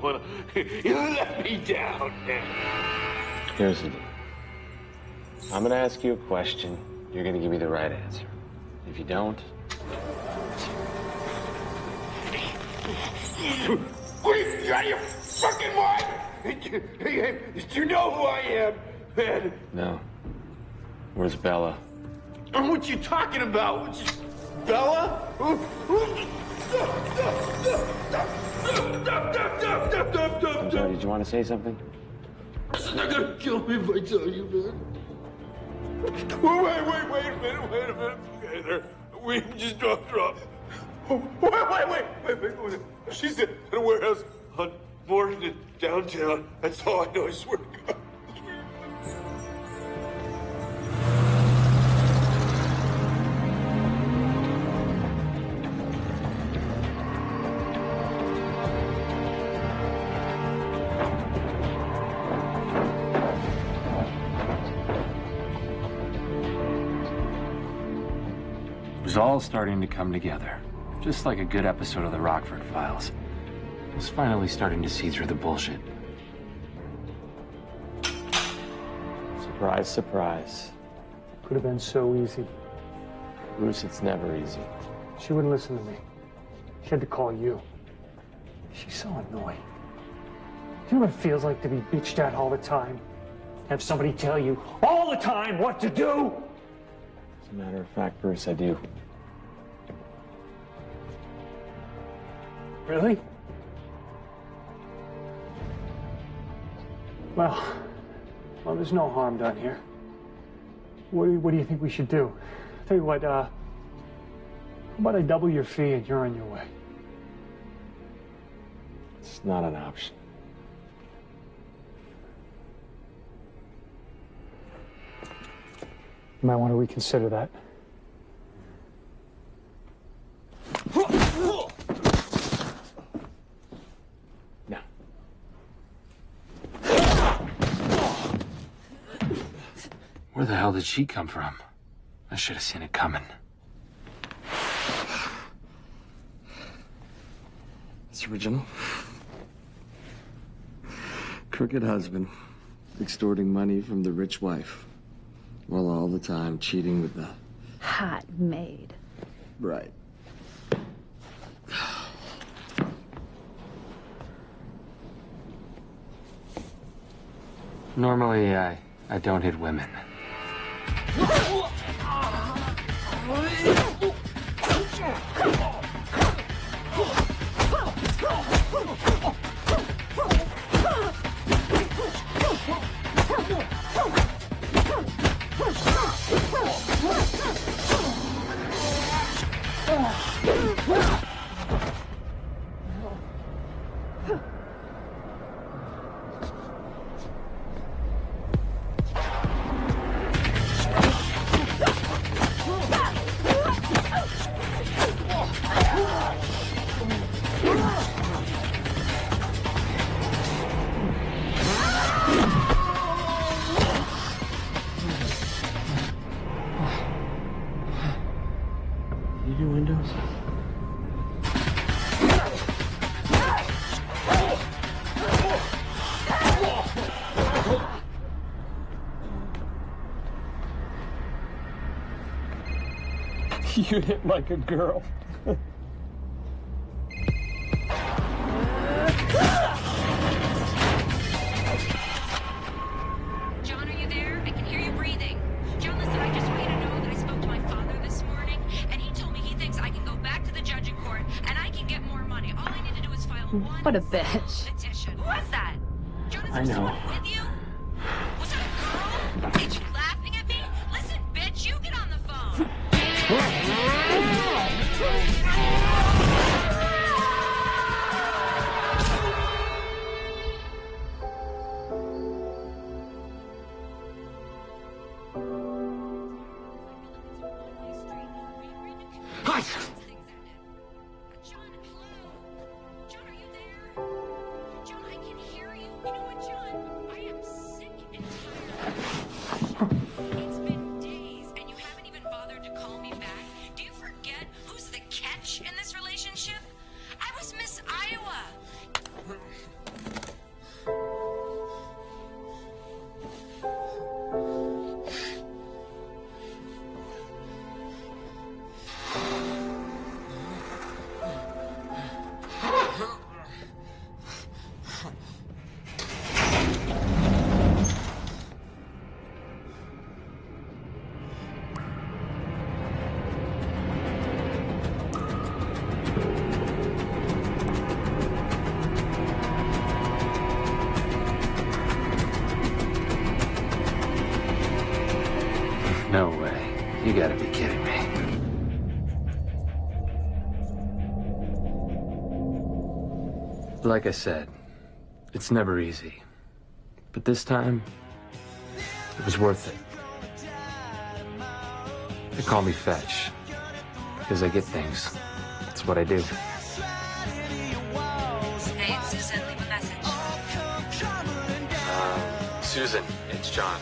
Going (laughs) on? You let me down. Here's the deal. I'm gonna ask you a question. You're gonna give me the right answer. If you don't, What are you out of your fucking mind? Do you know who I am, man? no. Where's Bella? What you talking about? Bella? Sorry, did you want to say something? They're gonna kill me if I tell you, man. Wait, wait, wait, wait a minute, wait a minute. Okay. We just drop, drop. Oh, wait, wait, wait, wait, wait, wait. She's in a warehouse on Morton downtown. That's all I know, I swear to God. All starting to come together. Just like a good episode of the Rockford Files. I was finally starting to see through the bullshit. Surprise, surprise. Could have been so easy. Bruce, it's never easy. She wouldn't listen to me. She had to call you. She's so annoying. Do you know what it feels like to be bitched at all the time? Have somebody tell you all the time what to do? As a matter of fact, Bruce, I do. Really? Well, well, there's no harm done here. What do you, what do you think we should do? Tell you what, uh, how about I double your fee and you're on your way? It's not an option. You might want to reconsider that. (laughs) Where the hell did she come from? I should have seen it coming. It's original. Crooked husband extorting money from the rich wife while all the time cheating with the Hot maid. right. Normally, I, I don't hit women. You you hit like a girl. John, are you there? I can hear you breathing. John, listen, I just want you to know that I spoke to my father this morning, and he told me he thinks I can go back to the judging court, and I can get more money. All I need to do is file hmm, one... What a bitch. No way. You gotta be kidding me. Like I said, it's never easy. But this time, it was worth it. They call me Fetch. Because I get things. That's what I do. Hey, Susan. Leave a message. Uh, Susan, it's John.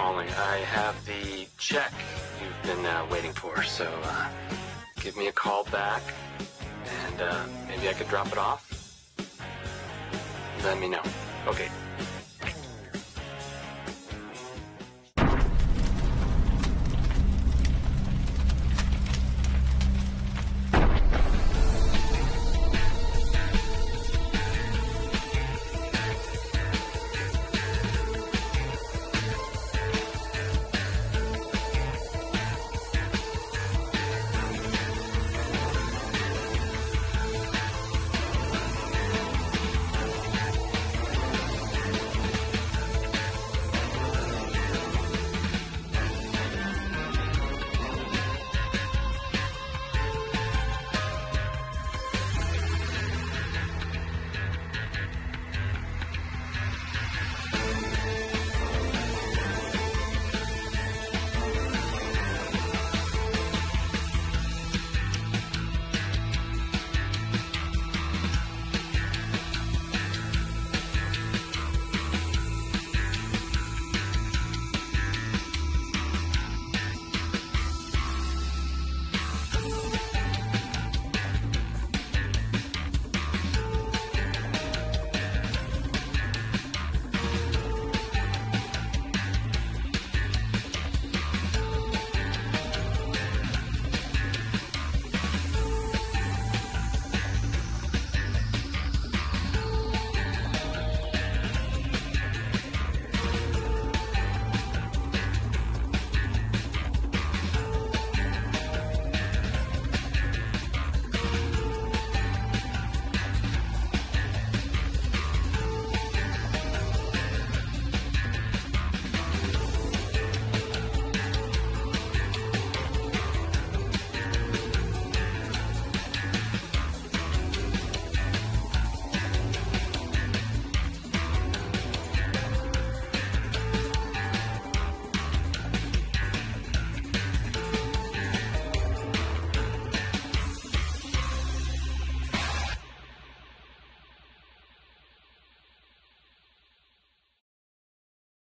Calling. I have the check you've been uh, waiting for, so uh, give me a call back, and uh, maybe I could drop it off. Let me know. Okay,